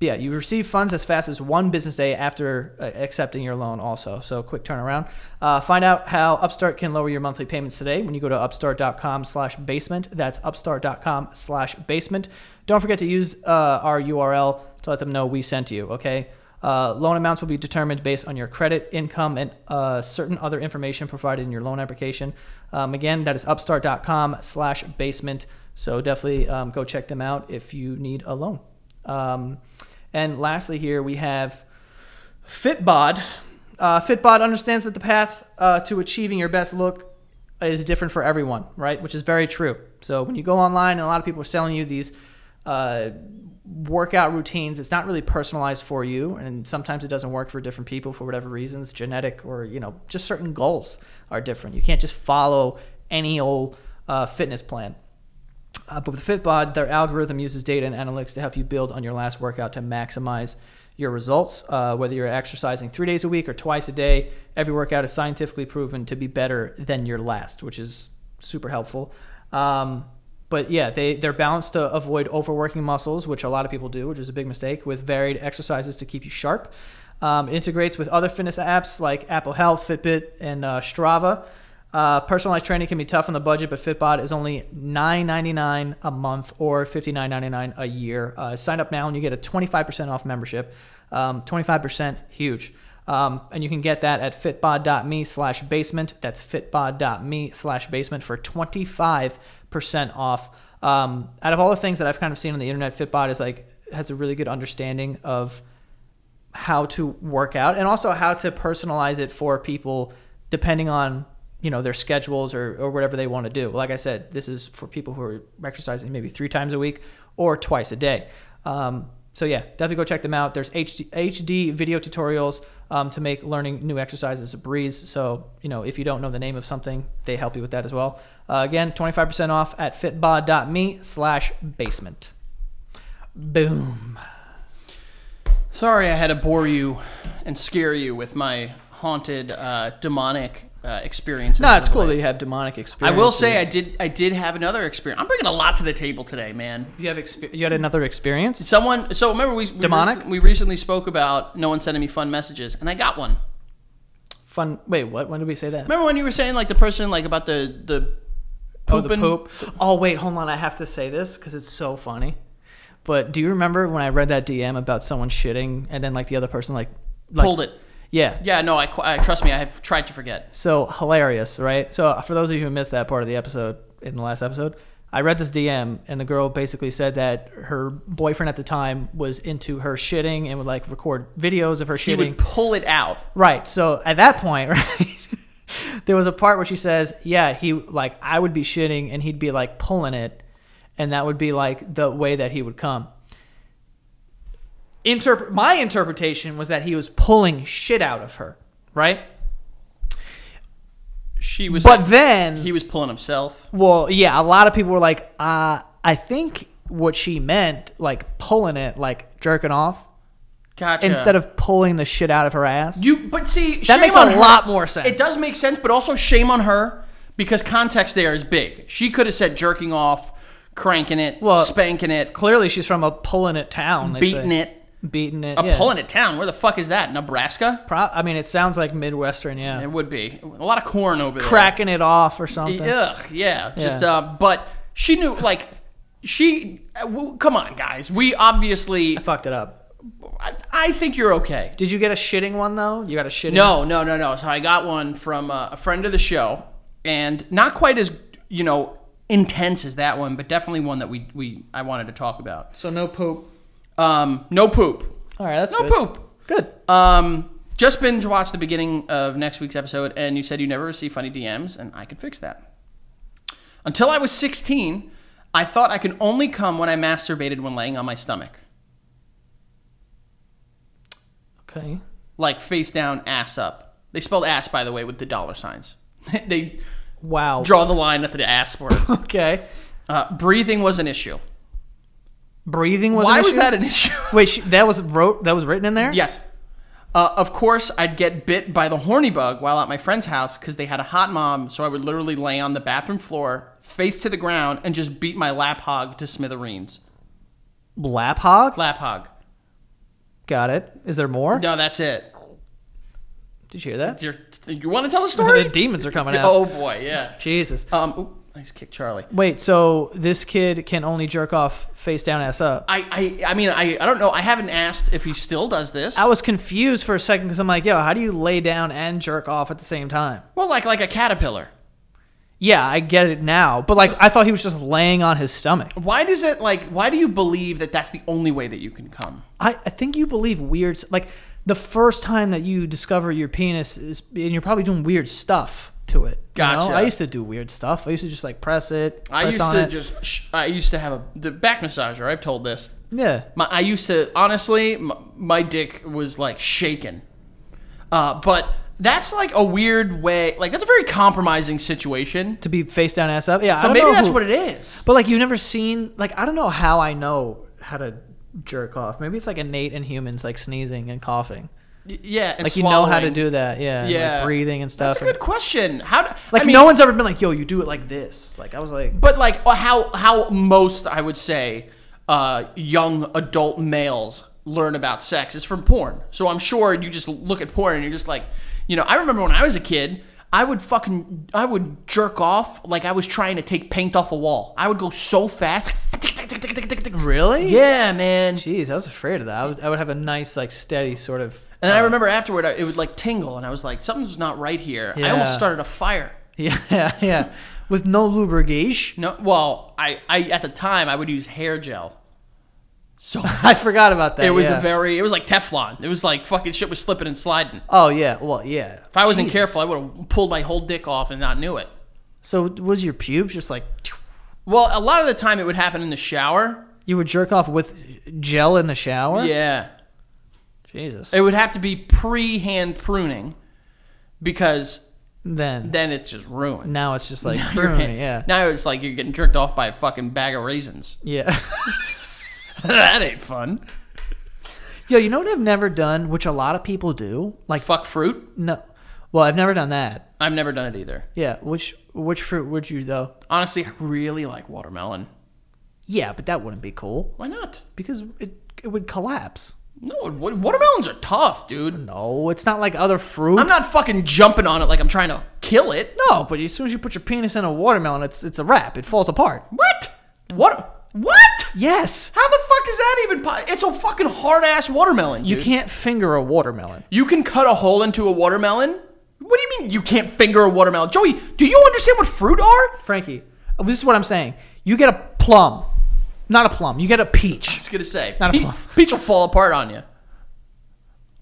yeah, you receive funds as fast as one business day after uh, accepting your loan, also. So quick turnaround. Uh, find out how Upstart can lower your monthly payments today when you go to upstart.com/slash basement. That's upstart.com/slash basement. Don't forget to use uh, our URL to let them know we sent you. Okay. Uh, loan amounts will be determined based on your credit, income, and uh, certain other information provided in your loan application. Um, again, that is upstart.com slash basement. So definitely um, go check them out if you need a loan. Um, and lastly, here we have Fitbod. Uh, Fitbod understands that the path uh, to achieving your best look is different for everyone, right? Which is very true. So when you go online and a lot of people are selling you these uh, workout routines, it's not really personalized for you, and sometimes it doesn't work for different people for whatever reasons, genetic or you know just certain goals are different. You can't just follow any old uh, fitness plan. Uh, but with Fitbod, their algorithm uses data and analytics to help you build on your last workout to maximize your results. Uh, whether you're exercising three days a week or twice a day, every workout is scientifically proven to be better than your last, which is super helpful. Um, but yeah, they they're balanced to avoid overworking muscles, which a lot of people do, which is a big mistake. With varied exercises to keep you sharp. Um, integrates with other fitness apps like Apple Health, Fitbit, and uh, Strava. Uh, personalized training can be tough on the budget, but Fitbod is only $9.99 a month or $59.99 a year. Uh, sign up now and you get a 25% off membership. Um, 25% huge. Um, and you can get that at fitbod.me slash basement. That's fitbod.me slash basement for 25% off. Um, out of all the things that I've kind of seen on the internet, Fitbod is like, has a really good understanding of how to work out and also how to personalize it for people depending on you know their schedules or, or whatever they want to do. Like i said this is for people who are exercising maybe three times a week or twice a day. Um, so yeah definitely go check them out. There's hd, HD video tutorials um, to make learning new exercises a breeze. So you know if you don't know the name of something they help you with that as well. Uh, again 25% off at fitbod.me slash basement. Boom. Sorry, I had to bore you and scare you with my haunted, uh, demonic uh, experiences. no it's cool late. that you have demonic experience. I will say I did. I did have another experience. I'm bringing a lot to the table today, man. you have expe- you had another experience Someone. So remember we we, Demonic? rec- we recently spoke about no one sending me fun messages, and I got one. fun wait what when did we say that Remember when you were saying like the person like about the the Oh, the poop. Oh, wait, hold on. I have to say this because it's so funny. But do you remember when I read that DM about someone shitting and then like the other person like, like pulled it? Yeah. Yeah, no, I, I trust me. I have tried to forget. So hilarious, right? So uh, for those of you who missed that part of the episode in the last episode, I read this DM and the girl basically said that her boyfriend at the time was into her shitting and would like record videos of her He shitting. would pull it out. Right. So at that point, right, there was a part where she says, "Yeah, he like I would be shitting and he'd be like pulling it, and that would be like the way that he would come." Interp- my interpretation was that he was pulling shit out of her, right? She was. But then, he was pulling himself. well, yeah, a lot of people were like, uh, "I think what she meant, like pulling it, like jerking off, Gotcha. instead of pulling the shit out of her ass." you, but see, that makes a her. lot more sense. It does make sense, but also shame on her because context there is big. She could have said jerking off, cranking it, Well, spanking it, Clearly, she's from a pulling it town. They beating say. it. Beating it. A yeah. pulling it town. Where the fuck is that? Nebraska? Pro- I mean, it sounds like Midwestern, yeah. It would be a lot of corn over there. Cracking it off or something. Ugh, yeah. Just Yeah. uh, but she knew like she. uh, w- Come on, guys. We obviously. I fucked it up. I, I think you're okay. Did you get a shitting one though? You got a shitting? No, no, no, no. So I got one from uh, a friend of the show, and not quite as you know intense as that one, but definitely one that we we I wanted to talk about. So no poop. Um, no poop. All right, that's No good. poop. Good. Um, just binge watched the beginning of next week's episode, and you said you never receive funny DMs, and I could fix that. Until I was 16, I thought I could only come when I masturbated when laying on my stomach, Okay. like face down, ass up. They spelled ass, by the way, with the dollar signs. they Wow. draw the line at the ass word. Okay. Uh, breathing was an issue. Breathing was. Why an was that an issue? Wait, she, that was wrote. That was written in there. Yes. Uh, of course, I'd get bit by the horny bug while at my friend's house because they had a hot mom, so I would literally lay on the bathroom floor, face to the ground, and just beat my lap hog to smithereens. Lap hog. Lap hog. Got it. Is there more? No, that's it. Did you hear that? You're, you want to tell the the demons are coming out. oh boy, yeah. Jesus. Um, Nice kick, Charlie. Wait, so this kid can only jerk off face down, ass up? I, I, I mean, I, I don't know. I haven't asked if he still does this. I was confused for a second because I'm like, yo, how do you lay down and jerk off at the same time? well, like like a caterpillar. Yeah, I get it now, but like I thought he was just laying on his stomach. Why does it like? Why do you believe that that's the only way that you can come? I, I think you believe weird like the first time that you discover your penis is and you're probably doing weird stuff to it. you know? Gotcha. I used to do weird stuff. I used to just like press it. I press used on to it. just. Sh- I used to have a the back massager. I've told this. yeah. My, I used to honestly, my, my dick was like shaking. Uh, but that's like a weird way. Like that's a very compromising situation. To be face down, ass up. Yeah. I So maybe know that's who- what it is. But like you've never seen like I don't know how I know how to jerk off. Maybe it's like innate in humans, like sneezing and coughing. Yeah, and Like you know how to do that. Yeah. Yeah, like breathing and stuff. That's a good question. How? Do, like I mean, no one's ever been like, yo, you do it like this. Like I was like, But like uh, how how most I would say uh, young adult males learn about sex is from porn. So I'm sure you just look at porn and you're just like, you know, I remember when I was a kid, I would fucking I would jerk off like I was trying to take paint off a wall. I would go so fast. really? Yeah, man. Jeez, I was afraid of that. I would, I would have a nice, like, steady sort of. And I uh, remember afterward, it would like tingle, and I was like, something's not right here. I almost started a fire. Yeah, yeah. With no lubrication. No, well, I, I at the time I would use hair gel. So I forgot about that. It was yeah. a very. It was like Teflon. It was like fucking shit was slipping and sliding. Oh yeah. Well, yeah. If I wasn't Jesus. careful, I would have pulled my whole dick off and not knew it. So was your pubes just like Well, a lot of the time it would happen in the shower. you would jerk off with gel in the shower? Yeah, Jesus. it would have to be pre-hand pruning because then then it's just ruined. now it's just like Now you're pruning. Yeah. Now it's like you're getting jerked off by a fucking bag of raisins. Yeah. that ain't fun. Yo, you know what I've never done, which a lot of people do? Like Fuck fruit. no. Well, I've never done that. I've never done it either. Yeah. Which which fruit would you though? Honestly, I really like watermelon. Yeah, but that wouldn't be cool Why not? because it it would collapse. No, watermelons are tough, dude. No, it's not like other fruit. I'm not fucking jumping on it like I'm trying to kill it. No, but as soon as you put your penis in a watermelon, it's it's a wrap. It falls apart. What? What? What? Yes. How the fuck is that even? Po- it's a fucking hard ass watermelon. You can't finger a watermelon. You can cut a hole into a watermelon. What do you mean you can't finger a watermelon, Joey? Do you understand what fruit are? Frankie, this is what I'm saying. You get a plum, not a plum. You get a peach. I was gonna say, Not a plum. peach will fall apart on you.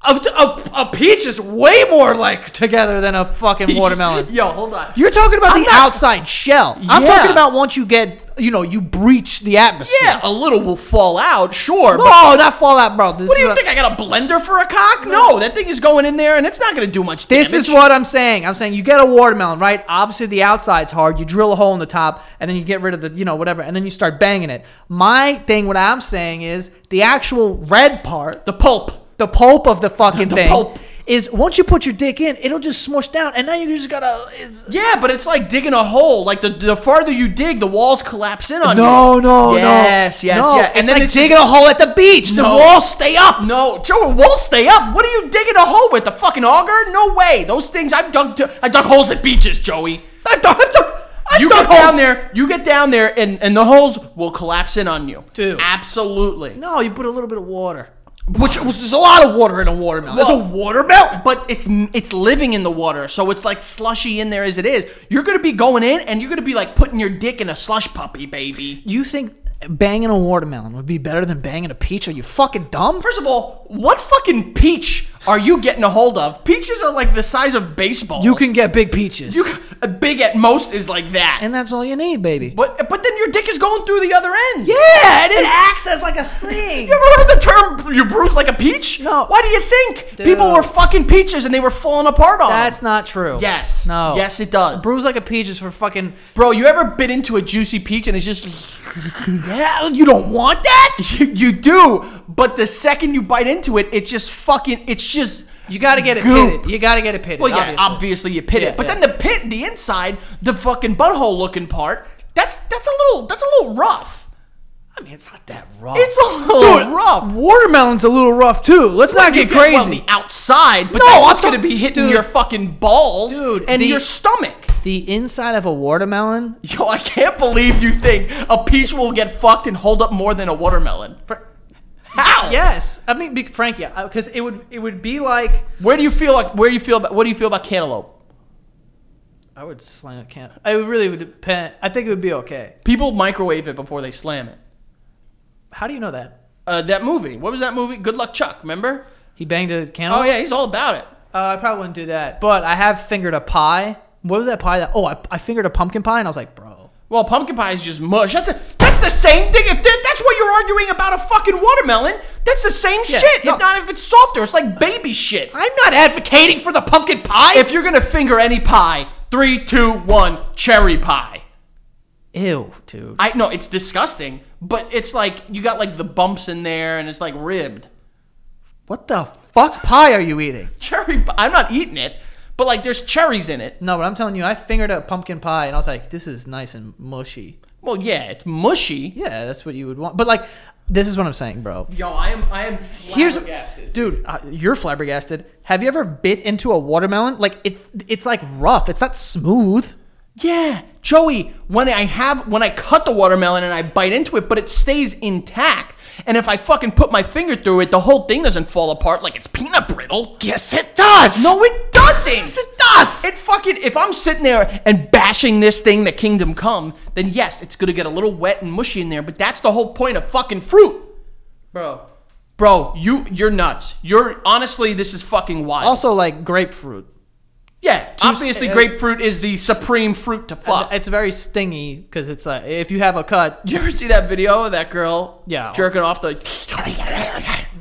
A, a, a peach is way more like together than a fucking watermelon. Yo, hold on. You're talking about I'm the not- outside shell. I'm talking about once you get, you know, you breach the atmosphere. yeah, a little will fall out, sure. but No, not fallout, bro. This what do you think? I got a blender for a cock? No, that thing is going in there, and it's not gonna do much damage. This is what I'm saying. I'm saying you get a watermelon, right? Obviously, the outside's hard. You drill a hole in the top, and then you get rid of the, you know, whatever, and then you start banging it. My thing, what I'm saying is the actual red part, the pulp. The pulp of the fucking The thing, pulp. is once you put your dick in, it'll just smush down, and now you just gotta. It's, Yeah, but it's like digging a hole. Like the the farther you dig, the walls collapse in on no, you. no, Yes, no, yes, no. yeah. And And then then it's it's digging a hole at the beach. The No. walls stay up. No, Joe, walls stay up. What are you digging a hole with? The fucking auger? No way. Those things I've dug. I dug holes at beaches, Joey. I've dug. I've dug. I've you get down there. You get down there, and and the holes will collapse in on you. Dude. absolutely. No, you put a little bit of water, which, which is a lot of water in a watermelon. That's a Well, watermelon. But it's it's living in the water, so it's like slushy in there as it is. You're gonna be going in, and you're gonna be like putting your dick in a slush puppy, baby. You think banging a watermelon would be better than banging a peach? Are you fucking dumb? First of all, what fucking peach are you getting a hold of? Peaches are like the size of baseballs. You can get big peaches. You a big at most is like that. and that's all you need, baby. but but then your dick is going through the other end. yeah, and it acts as like a thing. You ever heard the term "you bruise like a peach"? No. Why do you think Dude. people were fucking peaches and they were falling apart on? That's not true. yes. No. Yes, it does. Bruise like a peach is for fucking. Bro, you ever bit into a juicy peach and it's just Yeah, you don't want that. you, you do, but the second you bite into it, it just fucking it's just You got to get it Goop. pitted. You got to get it pitted. well, yeah, obviously. obviously, you pit Yeah, it, but yeah. then the pit, the inside, the fucking butthole looking part, that's that's a little that's a little rough. I mean, it's not that rough. It's a little Dude, rough. Watermelon's a little rough too. Let's not get crazy. Well, the outside, but No, that's what's going to be hitting Dude. your fucking balls Dude, and the- your stomach. The inside of a watermelon. Yo, I can't believe you think a peach will get fucked and hold up more than a watermelon. How? Yes, I mean, be, Frank, yeah, because it would it would be like Where do you feel like? Where do you feel about? What do you feel about cantaloupe? I would slam a Can't. I really would depend. I think it would be okay. People microwave it before they slam it. How do you know that? Uh, that movie. What was that movie? Good Luck Chuck. Remember? He banged a candle. Oh yeah, he's all about it. Uh, I probably wouldn't do that, but I have fingered a pie. What was that pie? That oh, I, I fingered a pumpkin pie, and I was like, bro. Well, pumpkin pie is just mush. That's a, the same thing. If that, that's what you're arguing about a fucking watermelon, that's the same Yeah, shit. no. If not if it's softer, it's like baby shit. I'm not advocating for the pumpkin pie. If you're gonna finger any pie, three, two, one, cherry pie. Ew, dude. I know it's disgusting, but it's like you got like the bumps in there, and it's like ribbed. What the fuck pie are you eating? Cherry. pi- I'm not eating it, but like there's cherries in it. No, but I'm telling you, I fingered a pumpkin pie, and I was like, this is nice and mushy. Well, yeah, it's mushy. Yeah, that's what you would want. But like, this is what I'm saying, bro. Yo, I am. I am. Here's, flabbergasted. dude, uh, you're flabbergasted. Have you ever bit into a watermelon? Like it, it's like rough. It's not smooth. Yeah, Joey, when I have when I cut the watermelon and I bite into it, but it stays intact. And if I fucking put my finger through it, the whole thing doesn't fall apart like it's peanut brittle. Yes, it does. No, it doesn't. Yes, it does. It fucking if I'm sitting there and bashing this thing, the kingdom come, then yes, it's gonna get a little wet and mushy in there. But that's the whole point of fucking fruit, bro. bro. You you're nuts. You're honestly, this is fucking wild. Also, like grapefruit. Yeah, obviously, grapefruit is the supreme fruit to fuck. It's very stingy because it's like if you have a cut. You ever see that video of that girl? Yeah. jerking off the.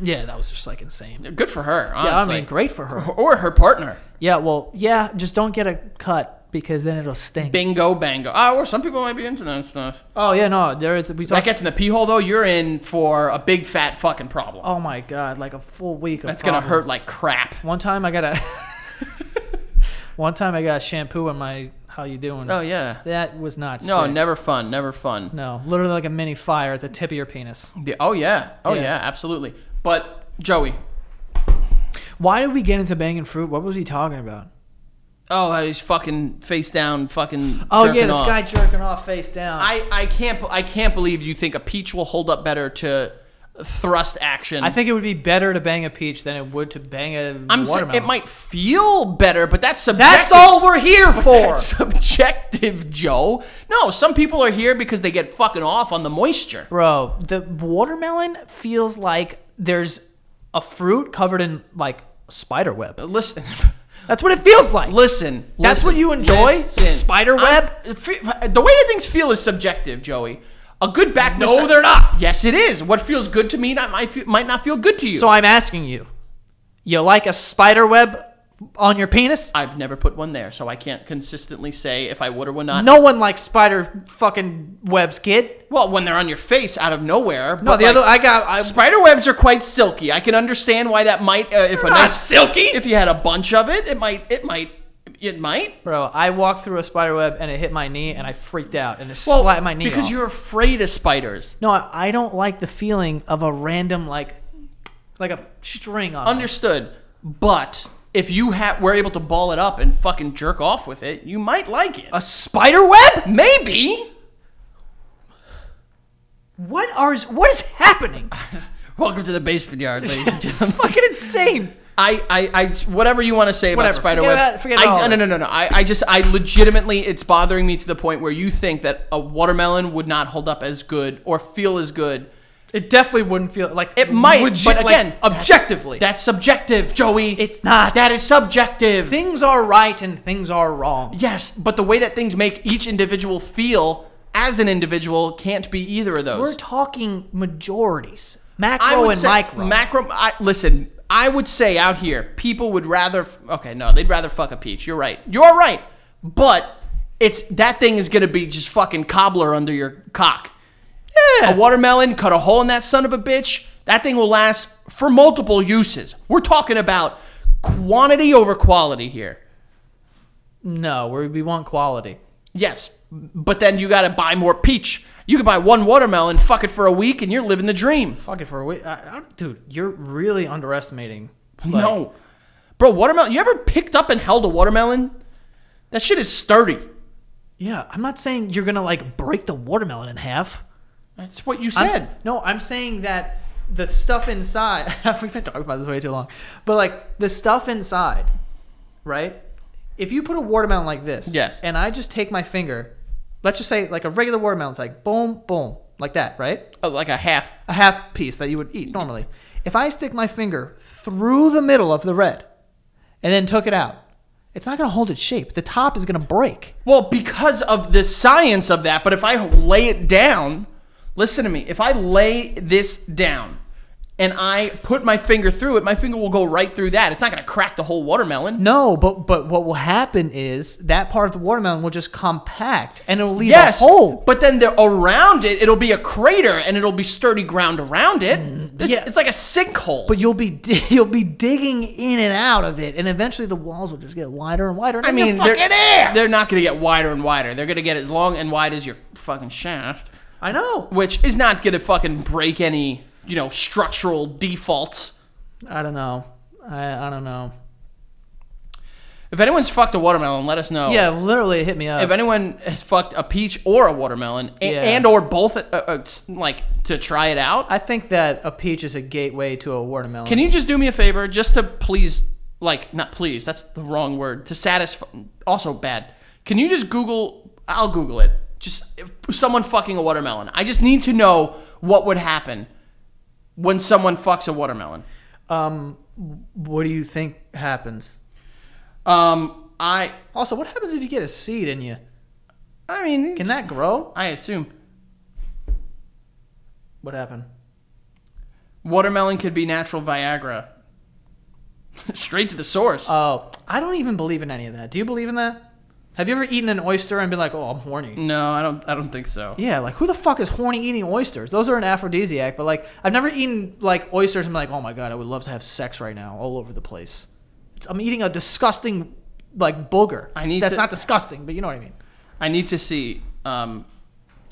Yeah, that was just like insane. Good for her. Honestly. Yeah, I mean, great for her. Or her partner. Yeah, well, yeah, just don't get a cut because then it'll stink. Bingo, bango. Ah, oh, or some people might be into that stuff. Oh yeah, no, there is. We That gets in the pee hole though. You're in for a big fat fucking problem. Oh my god, like a full week of. That's gonna hurt like crap. One time I got a. one time I got shampoo on my. How you doing? Oh yeah. That was not. No, sick. never fun. Never fun. No, literally like a mini fire at the tip of your penis. Yeah, oh yeah. Oh Yeah. yeah. Absolutely. But Joey. Why did we get into banging fruit? What was he talking about? Oh, he's fucking face down, fucking. Oh yeah, this off. guy jerking off face down. I, I can't I can't believe you think a peach will hold up better to thrust action. I think it would be better to bang a peach than it would to bang a I'm saying watermelon. it might feel better, but that's subjective. That's all we're here for. That's subjective, Joe. No, some people are here because they get fucking off on the moisture. Bro, the watermelon feels like there's a fruit covered in like spider web. Uh, listen, That's what it feels like. listen. That's listen, what you enjoy? listen. Spider web? I'm- the way that things feel is subjective, Joey. A good back. No, massage- they're not. Yes, it is. What feels good to me not might feel, might not feel good to you. So I'm asking you, you like a spider web on your penis? I've never put one there, so I can't consistently say if I would or would not. No one likes spider fucking webs, kid. Well, when they're on your face out of nowhere. No, but, the like, other I got. I, Spider webs are quite silky. I can understand why that might, uh, if a not nice silky. if you had a bunch of it, it might, it might, it might. bro, I walked through a spider web and it hit my knee and I freaked out and it Well, slapped my knee. because off. you're afraid of spiders. no, I, I don't like the feeling of a random like, like a string on. it. Understood. But if you ha- were able to ball it up and fucking jerk off with it, you might like it. a spider web? Maybe. What are what is happening? Welcome to the basement yard, ladies it's fucking insane. I, I, I, whatever you want to say about Whatever. spider Forget web. about- forget I, no, no, no, no. I, I just, I legitimately, it's bothering me to the point where you think that a watermelon would not hold up as good or feel as good. It definitely wouldn't feel like It might, but like, again, objectively, That's subjective, Joey. it's not. that is subjective. things are right and things are wrong. yes, but the way that things make each individual feel as an individual can't be either of those. We're talking majorities, macro and say micro. Macro. I, listen, I would say out here, people would rather. Okay, no, they'd rather fuck a peach. You're right. You're right. But it's that thing is gonna be just fucking cobbler under your cock. yeah. A watermelon, cut a hole in that son of a bitch. That thing will last for multiple uses. We're talking about quantity over quality here. no, we we want quality. Yes, but then you got to buy more peach. You can buy one watermelon, fuck it for a week, and you're living the dream. Fuck it for a week, I, I, dude. You're really underestimating. like- no, bro, watermelon. You ever picked up and held a watermelon? That shit is sturdy. Yeah, I'm not saying you're gonna like break the watermelon in half. That's what you I'm said. no, I'm saying that the stuff inside. We've been talking about this way too long, but like the stuff inside, right? If you put a watermelon like this, Yes. and I just take my finger, let's just say like a regular watermelon, it's like boom, boom, like that, right? Oh, like a half. A half piece that you would eat normally. If I stick my finger through the middle of the red, and then took it out, it's not gonna hold its shape. The top is gonna break. Well, because of the science of that, but if I lay it down, listen to me. If I lay this down and I put my finger through it, my finger will go right through that. It's not going to crack the whole watermelon. No, but but what will happen is that part of the watermelon will just compact and it'll leave Yes, a hole. but then the, around it, it'll be a crater and it'll be sturdy ground around it. Mm, this, yeah. It's like a sinkhole. But you'll be you'll be digging in and out of it, and eventually the walls will just get wider and wider. And I mean, fucking they're, there. they're not going to get wider and wider. They're going to get as long and wide as your fucking shaft, I know. which is not going to fucking break any, you know, structural defaults. I don't know. I I don't know. If anyone's fucked a watermelon, let us know. Yeah, literally hit me up. If anyone has fucked a peach or a watermelon, a- Yeah. and or both, uh, uh, like to try it out, I think that a peach is a gateway to a watermelon. can you just do me a favor, just to please, like not please, that's the wrong word. To satisfy, also bad. Can you just Google? I'll Google it. Just if someone fucking a watermelon. I just need to know what would happen when someone fucks a watermelon. Um, what do you think happens? Um, I, Also, what happens if you get a seed in you? I mean, Can that grow? I assume What happened? watermelon could be natural Viagra. Straight to the source. Oh, I don't even believe in any of that. Do you believe in that? Have you ever eaten an oyster and been like, "Oh, I'm horny"? no, I don't. I don't think so. Yeah, like who the fuck is horny eating oysters? Those are an aphrodisiac, but like I've never eaten like oysters and been like, "Oh my god, I would love to have sex right now all over the place." It's, I'm eating a disgusting like booger. I need That's to- not disgusting, but you know what I mean. I need to see, um,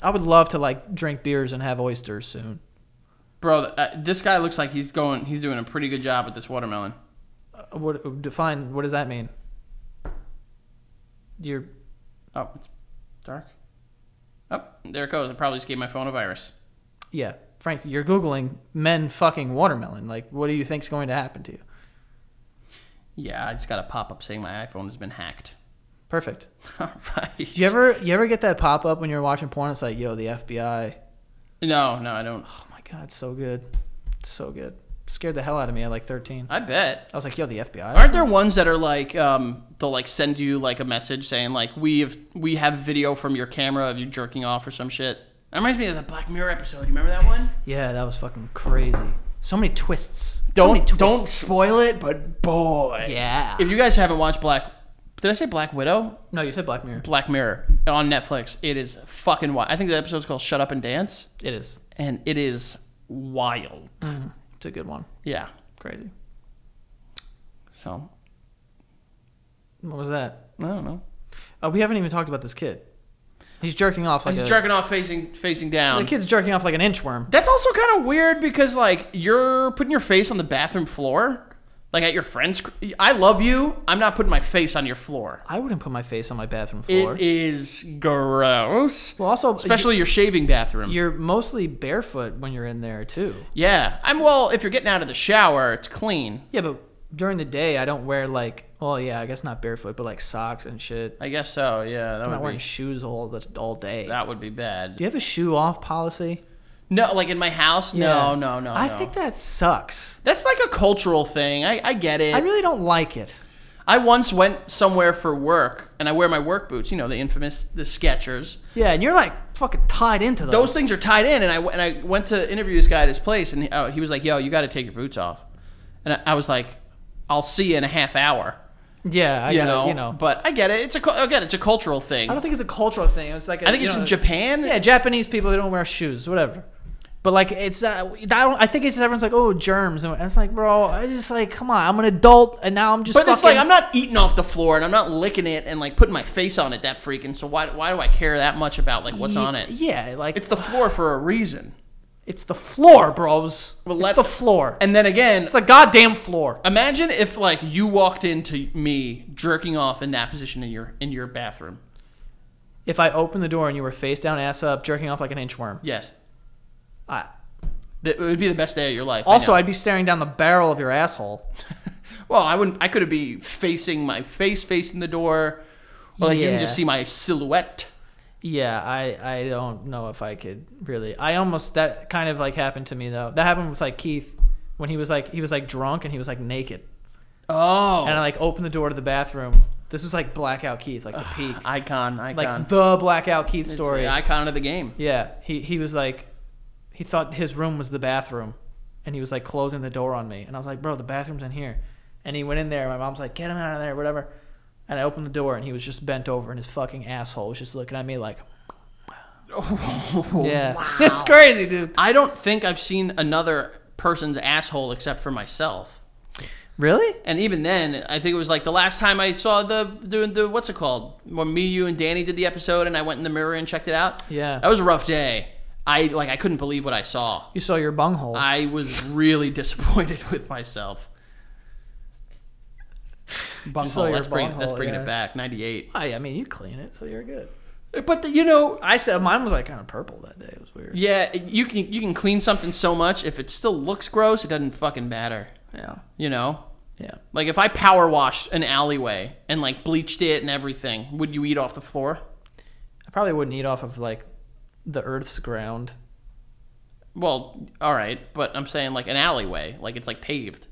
I would love to like drink beers and have oysters soon. bro. Uh, this guy looks like he's going. He's doing a pretty good job with this watermelon. Uh, What define? What does that mean? You're Oh, it's dark. Oh, there it goes. I probably just gave my phone a virus. yeah, Frank. You're googling men fucking watermelon. Like, what do you think's going to happen to you? Yeah, I just got a pop up saying my iPhone has been hacked. Perfect. All right. You ever you ever get that pop up when you're watching porn? It's like, yo, the FBI. No, no, I don't. Oh my god, it's so good, it's so good. Scared the hell out of me at like 13. I bet. I was like, yo, the FBI. Aren't there ones that are like um, they'll like send you like a message saying like we have we have video from your camera of you jerking off or some shit. That reminds me of the Black Mirror episode. You remember that one? Yeah, that was fucking crazy. So many twists. Don't many twists. don't spoil it, but boy. Yeah. If you guys haven't watched Black, did I say Black Widow? no, you said Black Mirror. Black Mirror on Netflix. It is fucking wild. I think the episode's called "Shut Up and Dance," It is. and it is wild. Mm-hmm. It's a good one. Yeah. Crazy. So What was that? I don't know. Oh, we haven't even talked about this kid. He's jerking off like He's a. jerking off facing facing down. the kid's jerking off like an inchworm. That's also kind of weird because like you're putting your face on the bathroom floor, like at your friend's. I love you. I'm not putting my face on your floor. I wouldn't put my face on my bathroom floor. It is gross. well, also, Especially your shaving bathroom. you're mostly barefoot when you're in there too. yeah. I'm well. If you're getting out of the shower, it's clean. Yeah, but during the day, I don't wear like. Well, yeah, I guess not barefoot, but like socks and shit. I guess so. Yeah. That I'm not wearing be. shoes all the, all day. That would be bad. Do you have a shoe off policy? No, like in my house. No, no, no. I no. think that sucks. that's like a cultural thing. I, I get it. I really don't like it. I once went somewhere for work, and I wear my work boots. You know, the infamous the Skechers. Yeah, and you're like fucking tied into those. Those things are tied in, and I and I went to interview this guy at his place, and he, uh, he was like, "Yo, you got to take your boots off," and I, I was like, "I'll see you in a half hour." Yeah, I You know, you know. But I get it. It's a again, it's a cultural thing. I don't think it's a cultural thing. It's like a, I think it's know, in Japan. Yeah, Japanese people they don't wear shoes, whatever. But like it's uh, I don't. I think it's everyone's like oh germs, and it's like bro, I just like come on, I'm an adult, and now I'm just. But it's like I'm not eating off the floor, and I'm not licking it and like putting my face on it that freaking. So why why do I care that much about like what's Ye- on it? Yeah, like It's the floor for a reason. It's the floor, bros. Well, it's let- the floor. And then again, it's the goddamn floor. Imagine if like you walked into me jerking off in that position in your in your bathroom. if I opened the door and you were face down, ass up, jerking off like an inchworm. Yes. I, It would be the best day of your life. I also, know. I'd be staring down the barrel of your asshole. well, I wouldn't. I could be facing my face facing the door, or like you can Yeah. just see my silhouette. Yeah, I I don't know if I could really. I almost that kind of like happened to me though. That happened with like Keith when he was like he was like drunk and he was like naked, Oh, and I like opened the door to the bathroom. This was like blackout Keith, like the peak, icon, icon. like the blackout Keith It's story. the icon of the game. Yeah, he he was like, he thought his room was the bathroom, and he was like closing the door on me, and I was like, bro, the bathroom's in here, and he went in there. My mom's like, get him out of there, whatever, and I opened the door, and he was just bent over, and his fucking asshole was just looking at me like, Oh, yeah, it's crazy, dude. I don't think I've seen another person's asshole except for myself. Really? And even then, I think it was like the last time I saw the the, the what's it called when me, you, and Danny did the episode, and I went in the mirror and checked it out. Yeah. that was a rough day. I like I couldn't believe what I saw. You saw your bunghole. I was really disappointed with myself. Saw your that's bringing, that's bringing yeah. it back. Ninety eight. I, oh, I mean, you clean it, so you're good. But the, you know, I said mine was like kind of purple that day. It was weird. yeah, you can you can clean something so much if it still looks gross, it doesn't fucking matter. Yeah. You know, Yeah. like if I power washed an alleyway and like bleached it and everything, would you eat off the floor? I probably wouldn't eat off of like the Earth's ground. Well, all right, but I'm saying like an alleyway, like it's like paved.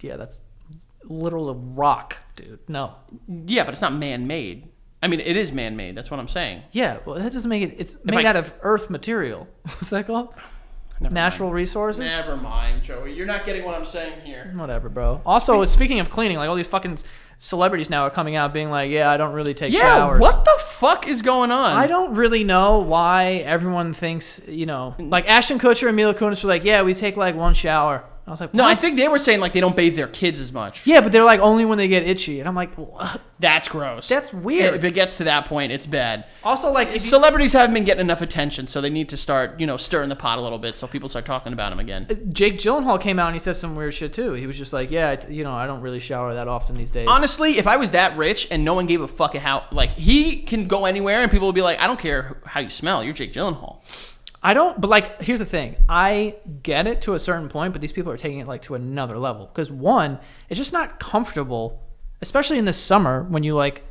Yeah, that's literal rock, dude. No. Yeah, but it's not man-made. I mean, it is man-made. That's what I'm saying. Yeah, well, that doesn't make it. It's made I- out of earth material. What's that called? Never Natural resources. Never mind, Joey. You're not getting what I'm saying here. Whatever, bro. Also, speaking of cleaning, like all these fucking celebrities now are coming out being like, "Yeah, I don't really take Yeah, showers." what the fuck is going on? I don't really know why everyone thinks, you know, like Ashton Kutcher and Mila Kunis were like, "Yeah, we take like one shower." I was like, No, I think they were saying like they don't bathe their kids as much. Yeah, but they're like only when they get itchy, and I'm like, "What?" That's gross. That's weird. If it gets to that point, it's bad. also like you, Celebrities haven't been getting enough attention, so they need to start, you know, stirring the pot a little bit so people start talking about them again. Uh, Jake Gyllenhaal came out and he said some weird shit too. He was just like, "Yeah, you know, I don't really shower that often these days." Honestly, if I was that rich and no one gave a fuck how, like, he can go anywhere and people will be like, I don't care how you smell, you're Jake Gyllenhaal. I don't, but like, here's the thing. I get it to a certain point, but these people are taking it like to another level. Because one, it's just not comfortable, especially in the summer when you like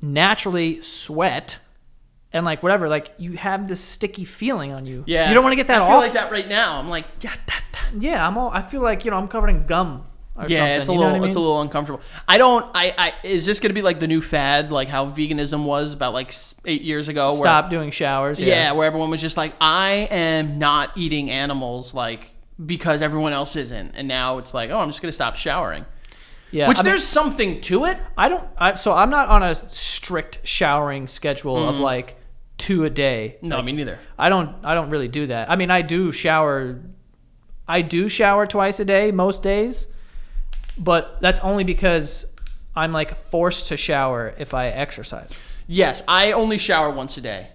naturally sweat and like whatever. Like you have this sticky feeling on you. Yeah. you don't want to get that I feel off. like that right now. I'm like, yeah, that, that. Yeah, I'm all. I feel like you know I'm covered in gum. Yeah, it's a you know little, I mean? it's a little uncomfortable. I don't. I, I is this gonna be like the new fad, like how veganism was about like eight years ago? where- Stop doing showers. Yeah. Yeah, where everyone was just like, I am not eating animals, like because everyone else isn't, and now it's like, oh, I'm just gonna stop showering. yeah. Which I mean, there's something to it. I don't. I, so I'm not on a strict showering schedule Mm. of like two a day. No, me neither. I don't I don't really do that. I mean, I do shower I do shower twice a day most days, but that's only because I'm like forced to shower if I exercise. Yes, I only shower once a day.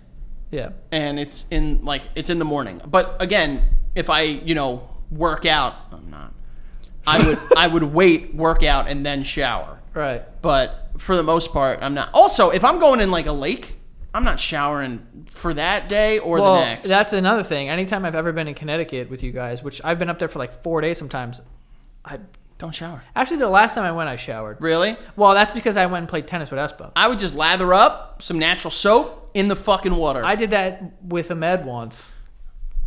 Yeah. and it's in like it's in the morning. But again, if I you know work out, I'm not. I would I would wait, work out, and then shower. Right. But for the most part, I'm not. Also, if I'm going in like a lake, I'm not showering for that day or Well, the next. that's another thing. Anytime I've ever been in Connecticut with you guys, which I've been up there for like 4 days sometimes, I don't shower. Actually the last time I went I showered. Really? Well, that's because I went and played tennis with Espo. I would just lather up some natural soap in the fucking water. I did that with Ahmed once.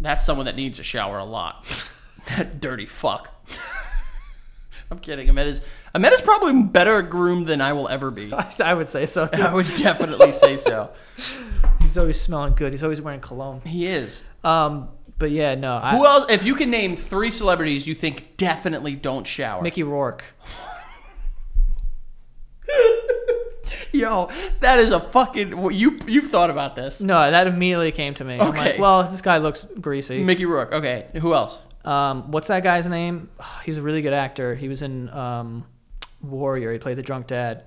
That's someone that needs a shower a lot. that dirty fuck. I'm kidding. Ahmed is Ahmed is probably better groomed than I will ever be. I would say so too. I would definitely say so. He's always smelling good. He's always wearing cologne. He is. Um, but yeah, no. I, Who else? If you can name three celebrities you think definitely don't shower, Mickey Rourke. yo, that is a fucking. what You you've thought about this? No, that immediately came to me. I'm Okay. like, well, this guy looks greasy. Mickey Rourke. Okay, who else? Um, what's that guy's name? He's a really good actor. He was in um, Warrior. He played the drunk dad.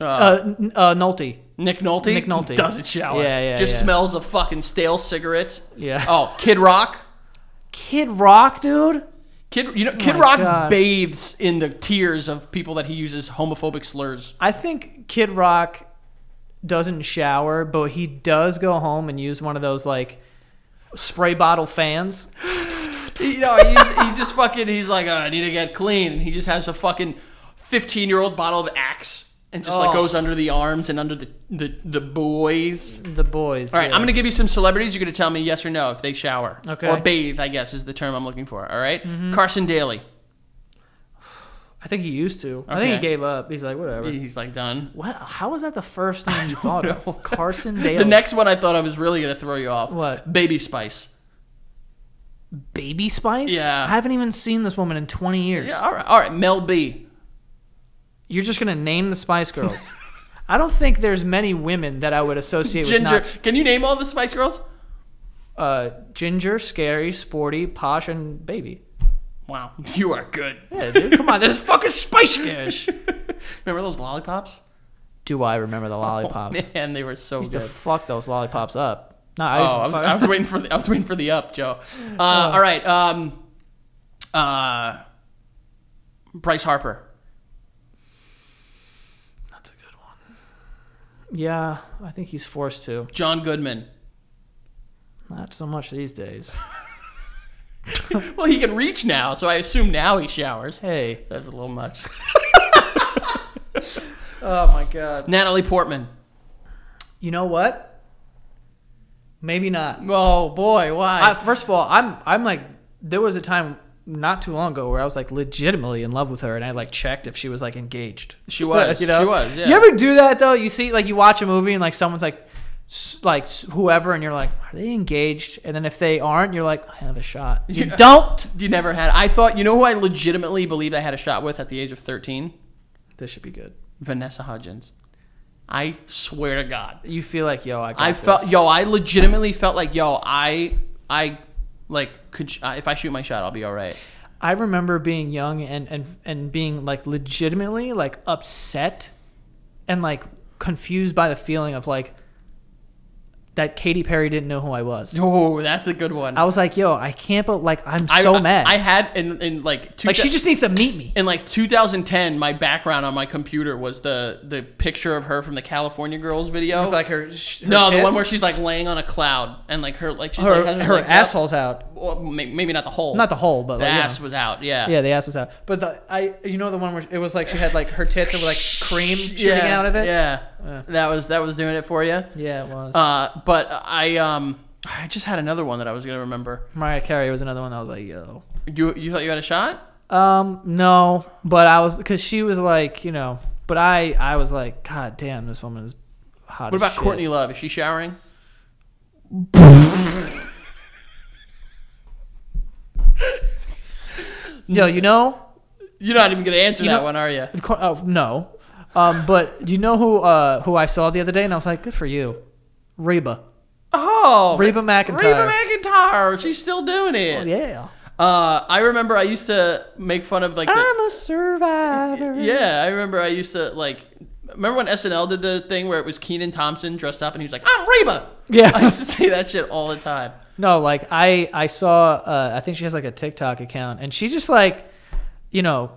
Uh, Uh, uh, Nolte. Nick Nolte. Nick Nolte. doesn't shower. Yeah, yeah, Just yeah. smells of fucking stale cigarettes. Yeah. Oh, Kid Rock. Kid Rock, dude. Kid, you know, Kid Oh Rock God. bathes in the tears of people that he uses homophobic slurs. I think Kid Rock doesn't shower, but he does go home and use one of those like spray bottle fans. you know, he's, he's just fucking. He's like, oh, I need to get clean, and he just has a fucking fifteen-year-old bottle of Axe, and just like Oh. goes under the arms and under the the, the boys. The boys. All right, yeah. I'm gonna give you some celebrities. You're gonna tell me yes or no if they shower Okay. Or bathe. I guess is the term I'm looking for. All right? Mm-hmm. Carson Daly. I think he used to. I think he gave up. He's like, whatever. He's like done. What? How was that the first name you thought of? Carson Daly. The next one I thought I was really gonna throw you off. What? Baby Spice. Baby Spice? Yeah. I haven't even seen this woman in 20 years. Yeah, all right, all right. Mel B. You're just gonna name the Spice Girls. I don't think there's many women that I would associate Ginger. with Ginger, Can you name all the Spice Girls? uh, Ginger, Scary, Sporty, Posh, and Baby. Wow, you are good. Yeah, dude, come on, there's fucking Spice Girls. Remember those lollipops? Do I remember the lollipops? Oh, man, they were so I used good. to fuck those lollipops up. No, Oh, I, used to I was, I was waiting for the I was waiting for the up, Joe. Uh, Oh. all right, um, uh, Bryce Harper. That's a good one. Yeah, I think he's forced to. John Goodman. Not so much these days. Well, he can reach now, so I assume now he showers. Hey. That's a little much. Oh my god. Natalie Portman. You know what? Maybe not. Oh boy, why? I, first of all, I'm I'm like there was a time not too long ago where I was like legitimately in love with her, and I like checked if she was like engaged. She was. you know, She was, yeah. You ever do that though? You see, like you watch a movie and like someone's like, like whoever, and you're like, are they engaged? And then if they aren't, you're like, I have a shot. You Yeah. don't. you never had. I thought. You know who I legitimately believed I had a shot with at the age of thirteen? This should be good. Vanessa Hudgens. I swear to God. You feel like yo, I. Got I felt this. yo. I legitimately felt like yo. I I like could uh, if I shoot my shot, I'll be all right. I remember being young and and and being like legitimately like upset and like confused by the feeling of like that Katy Perry didn't know who I was. Oh, that's a good one. I was like, yo, I can't but like I'm so I, mad. I had in in like two like she just needs to meet me. in like 2010. My background on my computer was the the picture of her from the California Girls video. With like her, her no, the one where she's like laying on a cloud and like her like she's her, like her, asshole's out. Well, maybe not the whole. Not the hole, but the like, ass yeah. was out. Yeah. Yeah, the ass was out. But the I, you know, the one where it was like she had like her tits were like cream shooting yeah, out of it. Yeah. Yeah. That was that was doing it for you. yeah, it was. Uh, but I um I just had another one that I was gonna remember. Mariah Carey was another one that was like, yo. You you thought you had a shot? Um, no, but I was because she was like, you know, but I, I was like, God damn, this woman is hot. What about shit. Courtney Love? Is she showering? Yo, you know, You're not even gonna answer You that know- one, are you? Oh, no, um, but do you know who, uh, who I saw the other day, and I was like, good for you, Reba. Oh, Reba McEntire. Reba McEntire. She's still doing it. Oh, yeah, Uh, I remember I used to make fun of like the. I'm a survivor. Yeah, I remember I used to like. Remember when SNL did the thing where it was Kenan Thompson dressed up and he was like, "I'm Reba." Yeah. I used to say that shit all the time. No, like I I saw uh, I think she has like a TikTok account and she just like you know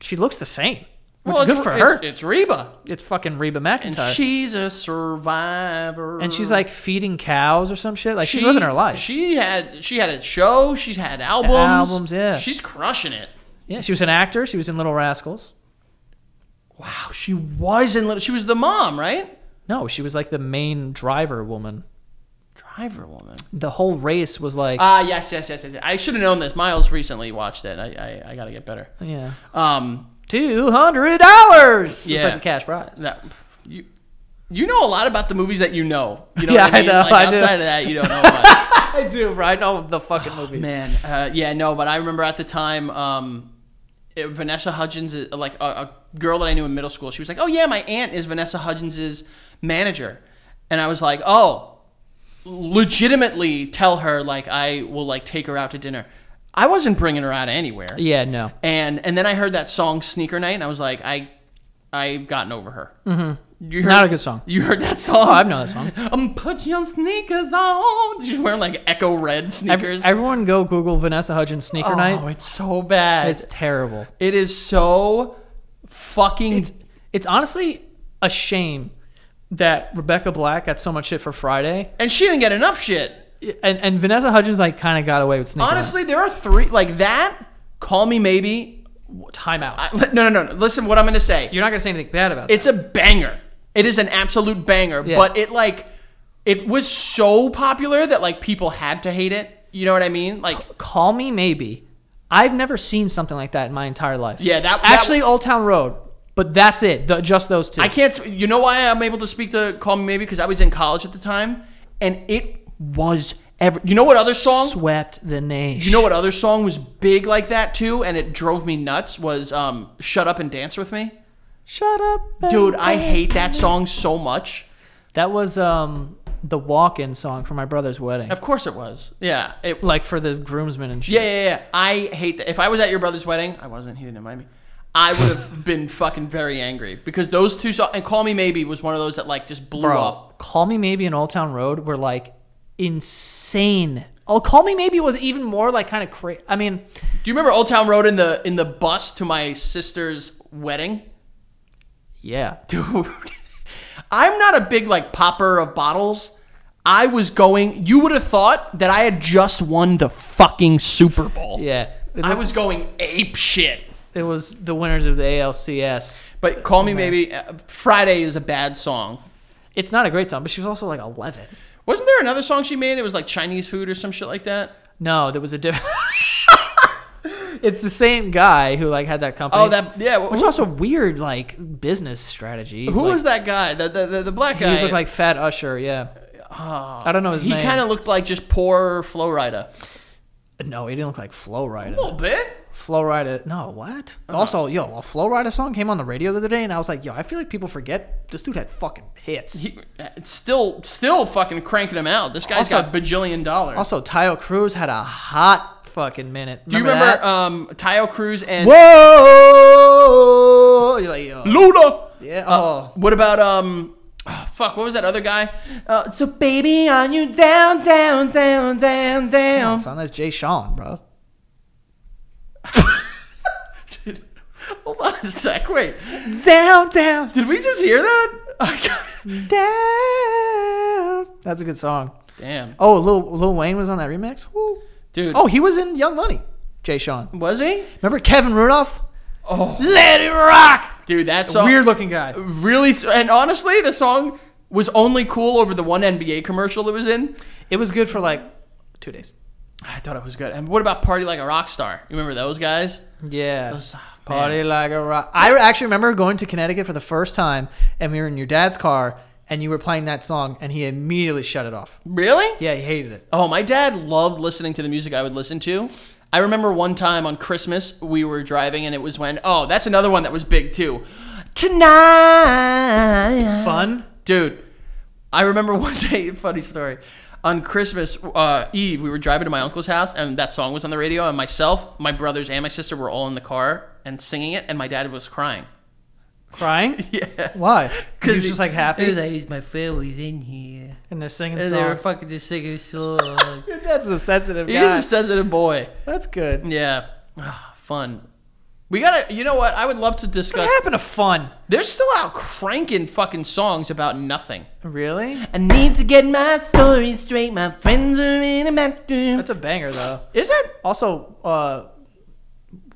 she looks the same. Which is good it's, for it's- her. It's, It's, Reba, It's fucking Reba and McEntire. she's a survivor. and she's like feeding cows or some shit. Like she's living her life. She had she had a show. She's had albums. Albums, yeah. She's crushing it. yeah, she was an actor. She was in Little Rascals. Wow, she was in. Little- She was the mom, right? No, she was like the main driver woman. Driver woman. The whole race was like Ah, yes, yes, yes, yes. yes. I should have known this. Miles recently watched it. I, I, I got to get better. yeah Um, two hundred dollars. Yeah. It's like the cash prize. that you, you know a lot about the movies that you know. You know Yeah, I I know, Like I do. outside of that, you don't know much. I do. Right? I know the fucking movies. Man, uh, yeah, no, but I remember at the time, um, it- Vanessa Hudgens, uh, like a, a girl that I knew in middle school, she was like, "Oh yeah, my aunt is Vanessa Hudgens's manager," and I was like, "Oh, legitimately tell her like I will like take her out to dinner." I wasn't bringing her out anywhere, Yeah. No. and and then I heard that song "Sneaker Night," and I was like, I, I've gotten over her. Mm-hmm. You heard, Not a good song. You heard that song? Oh, I've known that song. Um, put your sneakers on. She's wearing like Ecko Red sneakers. everyone go Google Vanessa Hudgens sneaker Oh, night. Oh, it's so bad. It's terrible. it is so fucking. It's it's honestly a shame that Rebecca Black got so much shit for Friday, And she didn't get enough shit. And and Vanessa Hudgens like kind of got away with sneaking. Honestly, there are three like that. Call me maybe. Time Out. timeout. No, no, no, no. Listen, what I'm gonna say. You're not gonna say anything bad about it. It's a banger. It is an absolute banger. Yeah. But it like, it was so popular that like people had to hate it. You know what I mean? Like, that. Call me maybe. I've never seen something like that in my entire life. Yeah, that- that- actually Old Town Road, but that's it. The, just those two. I can't. You know why I'm able to speak to Call Me Maybe? Because I was in college at the time, and it was ever. You know what other song? swept the nation. You know what other song was big like that too, and it drove me nuts? Was um, "Shut Up and Dance with Me." Shut up, Dude, I hate that song so much. That was um the walk-in song for my brother's wedding. Of course it was. Yeah. It, Like for the groomsmen and shit. yeah, yeah, yeah. I hate that. If I was at your brother's wedding, I wasn't. He didn't invite me. I would have been fucking very angry because those two songs and "Call Me Maybe" was one of those that like just blew Bro, up. Call Me Maybe and Old Town Road were like insane. Oh, Call Me Maybe was even more like kind of crazy. I mean, Do you remember Old Town Road in the in the bus to my sister's wedding? yeah. Dude, I'm not a big like popper of bottles. I was going. You would have thought that I had just won the fucking Super Bowl. Yeah. I was going ape shit. it was the winners of the ALCS. But call me maybe. Uh, Friday is a bad song. It's not a great song, but she was also like 11. Wasn't there another song she made? It was like Chinese food or some shit like that. No, there was a different. it's the same guy who like had that company. Oh, that yeah. which Who, also weird like business strategy. who like, was that guy? The the, the, the black He guy. looked like Fat Usher. Yeah. Ah. I don't know his he name. kind of looked like just poor Flo Rida. No, he didn't look like Flo A little bit. Flo Rida. No, what? Also, yo, a Flo Rida song came on the radio the other day, and I was like, yo, I feel like people forget this dude had fucking hits. He, still still fucking cranking him out. This guy's Also- got bajillion dollars. Also, Taio Cruz had a hot fucking minute. Do you remember that? um, Taio Cruz and Whoa! You're like, yo. Luda? Yeah. Oh. What about um? ah, fuck, what was that other guy? Uh, so baby, on you down, down, down, down, down. son, that's Jay Sean, bro. Dude, hold on a sec. Wait, Down, down, did we just hear that? down. That's a good song. Damn, Oh, Lil, Lil Wayne was on that remix. Woo. dude. Oh, he was in Young Money. Jay Sean. was he? Remember Kevin Rudolph? Oh, Let it rock. dude, that song. Weird looking guy. Really, and honestly, the song was only cool over the one NBA commercial it was in. It was good for like two days. I thought it was good. And what about Party Like a Rock Star? You remember those guys? Yeah. Those- ah, Party like a rock. I actually remember going to Connecticut for the first time, and we were in your dad's car, and you were playing that song, and he immediately shut it off. Really? Yeah, he hated it. Oh, my dad loved listening to the music I would listen to. I remember one time on Christmas we were driving and it was when oh that's another one that was big too. Tonight, Fun. dude. I remember one day, funny story. On Christmas uh, Eve, we were driving to my uncle's house, and that song was on the radio. And myself, my brothers, and my sister were all in the car and singing it, and my dad was crying. Crying? Yeah, Why? Because he was just like happy, like, my family's in here, and they're singing and songs. they were fucking just singing songs. Your dad's a sensitive He's guy. a sensitive boy. That's good. Yeah, Ah, fun. We gotta. You know what? I would love to discuss. What happened to fun? They're still out cranking fucking songs about nothing. Really? I need to get my story straight. My friends are in a bathroom. That's a banger though. Is it? Also, uh,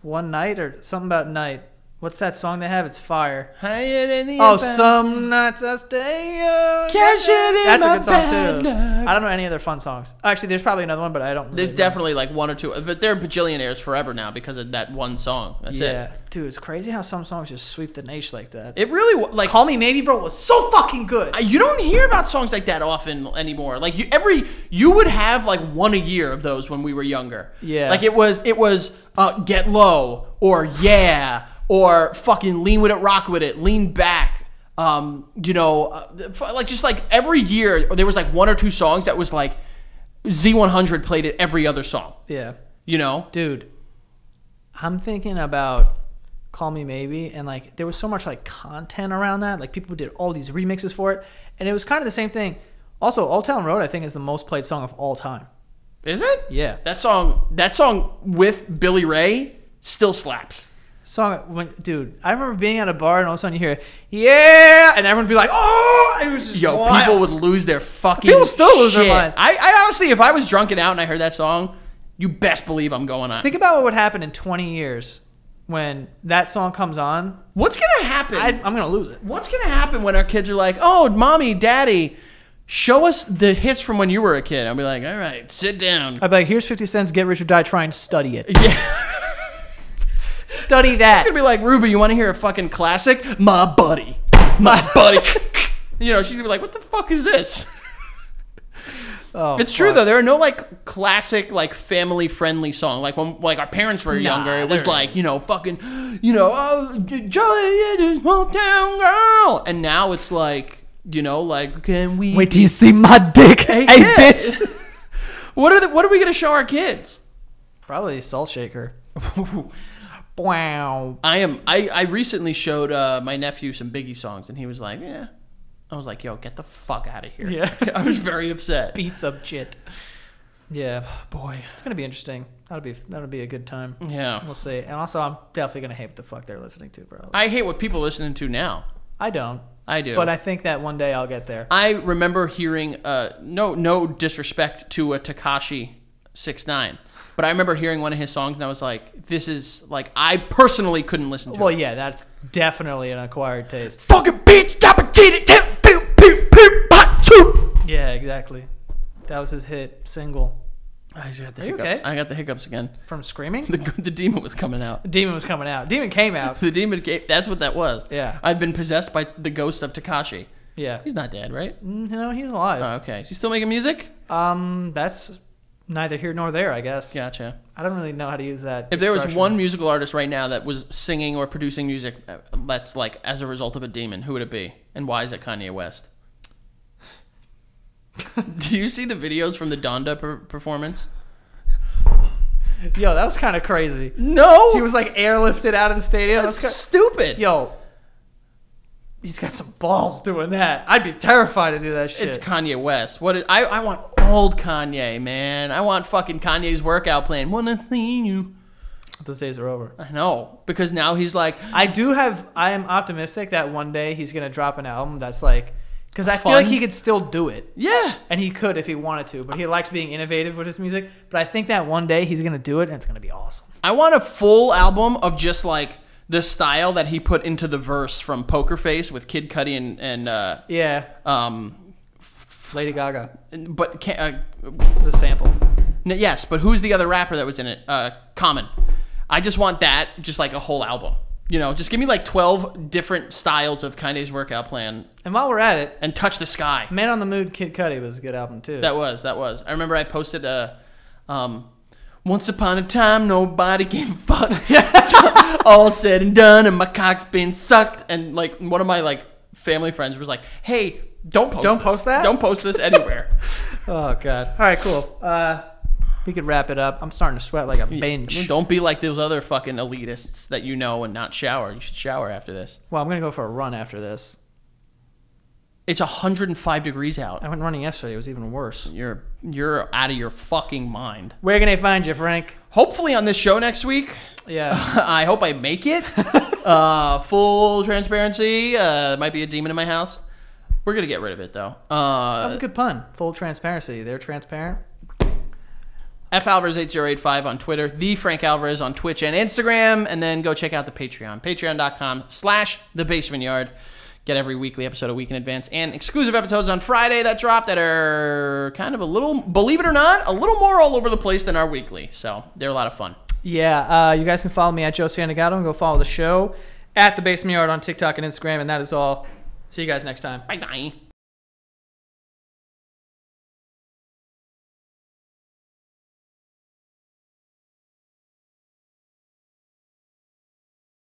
one night or something about night. What's that song they have? It's fire. Higher than the Oh, some nights I stay up. Cash it in That's a good song too. I don't know any other fun songs. Actually, there's probably another one, but I don't. Really There's know. definitely like one or two, but they're bajillionaires forever now because of that one song. That's Yeah, it. dude, it's crazy how some songs just sweep the nation like that. It really like Call Me Maybe, bro, was so fucking good. You don't hear about songs like that often anymore. Like you every you would have like one a year of those when we were younger. Yeah. Like it was it was uh, get low or yeah or fucking lean with it, rock with it, lean back. Um, you know, uh, like just like every year there was like one or two songs that was like Z100 played it every other song. yeah, You know. dude, I'm thinking about Call Me Maybe, and like there was so much like content around that. Like people did all these remixes for it, and it was kind of the same thing. Also, Old Town Road, I think, is the most played song of all time. Is it? Yeah, That song that song with Billy Ray still slaps. Song, when, dude, I remember being at a bar and all of a sudden you hear, yeah, and everyone would be like, oh, it was just Yo, wild. people would lose their fucking. People still lose their minds. I, I honestly, if I was drunk and out and I heard that song, you best believe I'm going on. Think about what would happen in 20 years when that song comes on. What's gonna happen? I, I'm gonna lose it. What's gonna happen when our kids are like, "Oh, mommy, daddy, show us the hits from when you were a kid"? I'll be like, "All right, sit down." I'd be like, here's 50 cents, get rich or die, try and study it. Yeah. Study It's that. gonna be like, Ruby, you want to hear a fucking classic? My buddy, my buddy. you know, she's gonna be like, "What the fuck is this?" Oh, It's true though. There are no like classic like family friendly song. Like when like our parents were younger, it was like is. you know fucking you know oh Johnny yeah, this small town girl, and now it's like you know like can we Wait till you see my dick. Hey, yeah. bitch. what are the, what are we gonna show our kids? Probably Salt Shaker. wow. I am I I recently showed uh, my nephew some Biggie songs, and he was like, yeah. I was like, yo, get the fuck out of here. Yeah. I was very upset. Beats of shit. Yeah, Boy. it's gonna be interesting. That'll be that'll be a good time. Yeah. We'll see. And also, I'm definitely gonna hate what the fuck they're listening to, bro. I hate what people are listening to now. I don't, I do. but I think that one day I'll get there. I remember hearing uh, no no disrespect to a Tekashi six nine, but I remember hearing one of his songs and I was like, this is like I personally couldn't listen to Well, it. yeah, that's definitely an acquired taste. Fucking bitch, drop a titty, pew, pew, pew, hot shoot. Yeah, exactly. That was his hit single I just got the Are you hiccups. okay? I got the hiccups again. from Screaming. The the demon was coming out. Demon was coming out. Demon came out. The demon came. That's what that was. Yeah. I've been possessed by the ghost of Tekashi. Yeah. He's not dead, right? Mm, No, he's alive. Oh, okay. Is he still making music? Um, that's neither here nor there, I guess. Gotcha. I don't really know how to use that. If there was expression. one musical artist right now that was singing or producing music uh, that's like as a result of a demon, who would it be? And why is it Kanye West? Do you see the videos from the Donda per- performance? yo, that was kind of crazy. No, He was like airlifted out of the stadium. that's That's stupid. Yo, he's got some balls doing that. I'd be terrified to do that shit. It's Kanye West. What is, I I want old Kanye, man. I want fucking Kanye's workout plan. Wanna see you? Those days are over. I know because now he's like, I do have. I am optimistic that one day he's gonna drop an album that's like, because I feel like he could still do it, yeah, and he could if he wanted to. But he likes being innovative with his music. But I think that one day he's gonna do it, and it's gonna be awesome. I want a full album of just like the style that he put into the verse from Poker Face with Kid Cudi and and uh, Yeah, um, Lady Gaga, but can, uh, the sample. n- yes, but who's the other rapper that was in it? Uh, Common. I just want that, just like a whole album. You know, just give me like twelve different styles of Kanye's workout plan And while we're at it, and touch the sky. Man on the Moon, Kid Cudi was a good album too. That was that was. I remember I posted a. Um, once upon a time, nobody gave a fuck. All said and done, and my cock's been sucked. And like one of my like family friends was like, "Hey, don't post. Don't this. post that? Don't post this anywhere." oh god. All right, cool. Uh, we could wrap it up. I'm starting to sweat like a bench. don't be like those other fucking elitists that you know and not shower. You should shower after this. Well, I'm gonna go for a run after this. It's 105 degrees out. I went running yesterday. It was even worse. You're you're out of your fucking mind. Where can I find you, Frank? Hopefully on this show next week, Yeah. I hope I make it. uh, full transparency. Uh, might be a demon in my house. We're gonna get rid of it though. That was Uh, a good pun. Full transparency. They're transparent. F Alvarez eight zero eight five on Twitter. The Frank Alvarez on Twitch and Instagram, and then go check out the Patreon. Patreon.com slash The Basement Yard. Get every weekly episode a week in advance and exclusive episodes on Friday that drop that are kind of a little, believe it or not, a little more all over the place than our weekly. So they're a lot of fun. Yeah. Uh, you guys can follow me at Joe Santagato and go follow the show at the Basement Yard on TikTok and Instagram. And that is all. See you guys next time. Bye bye.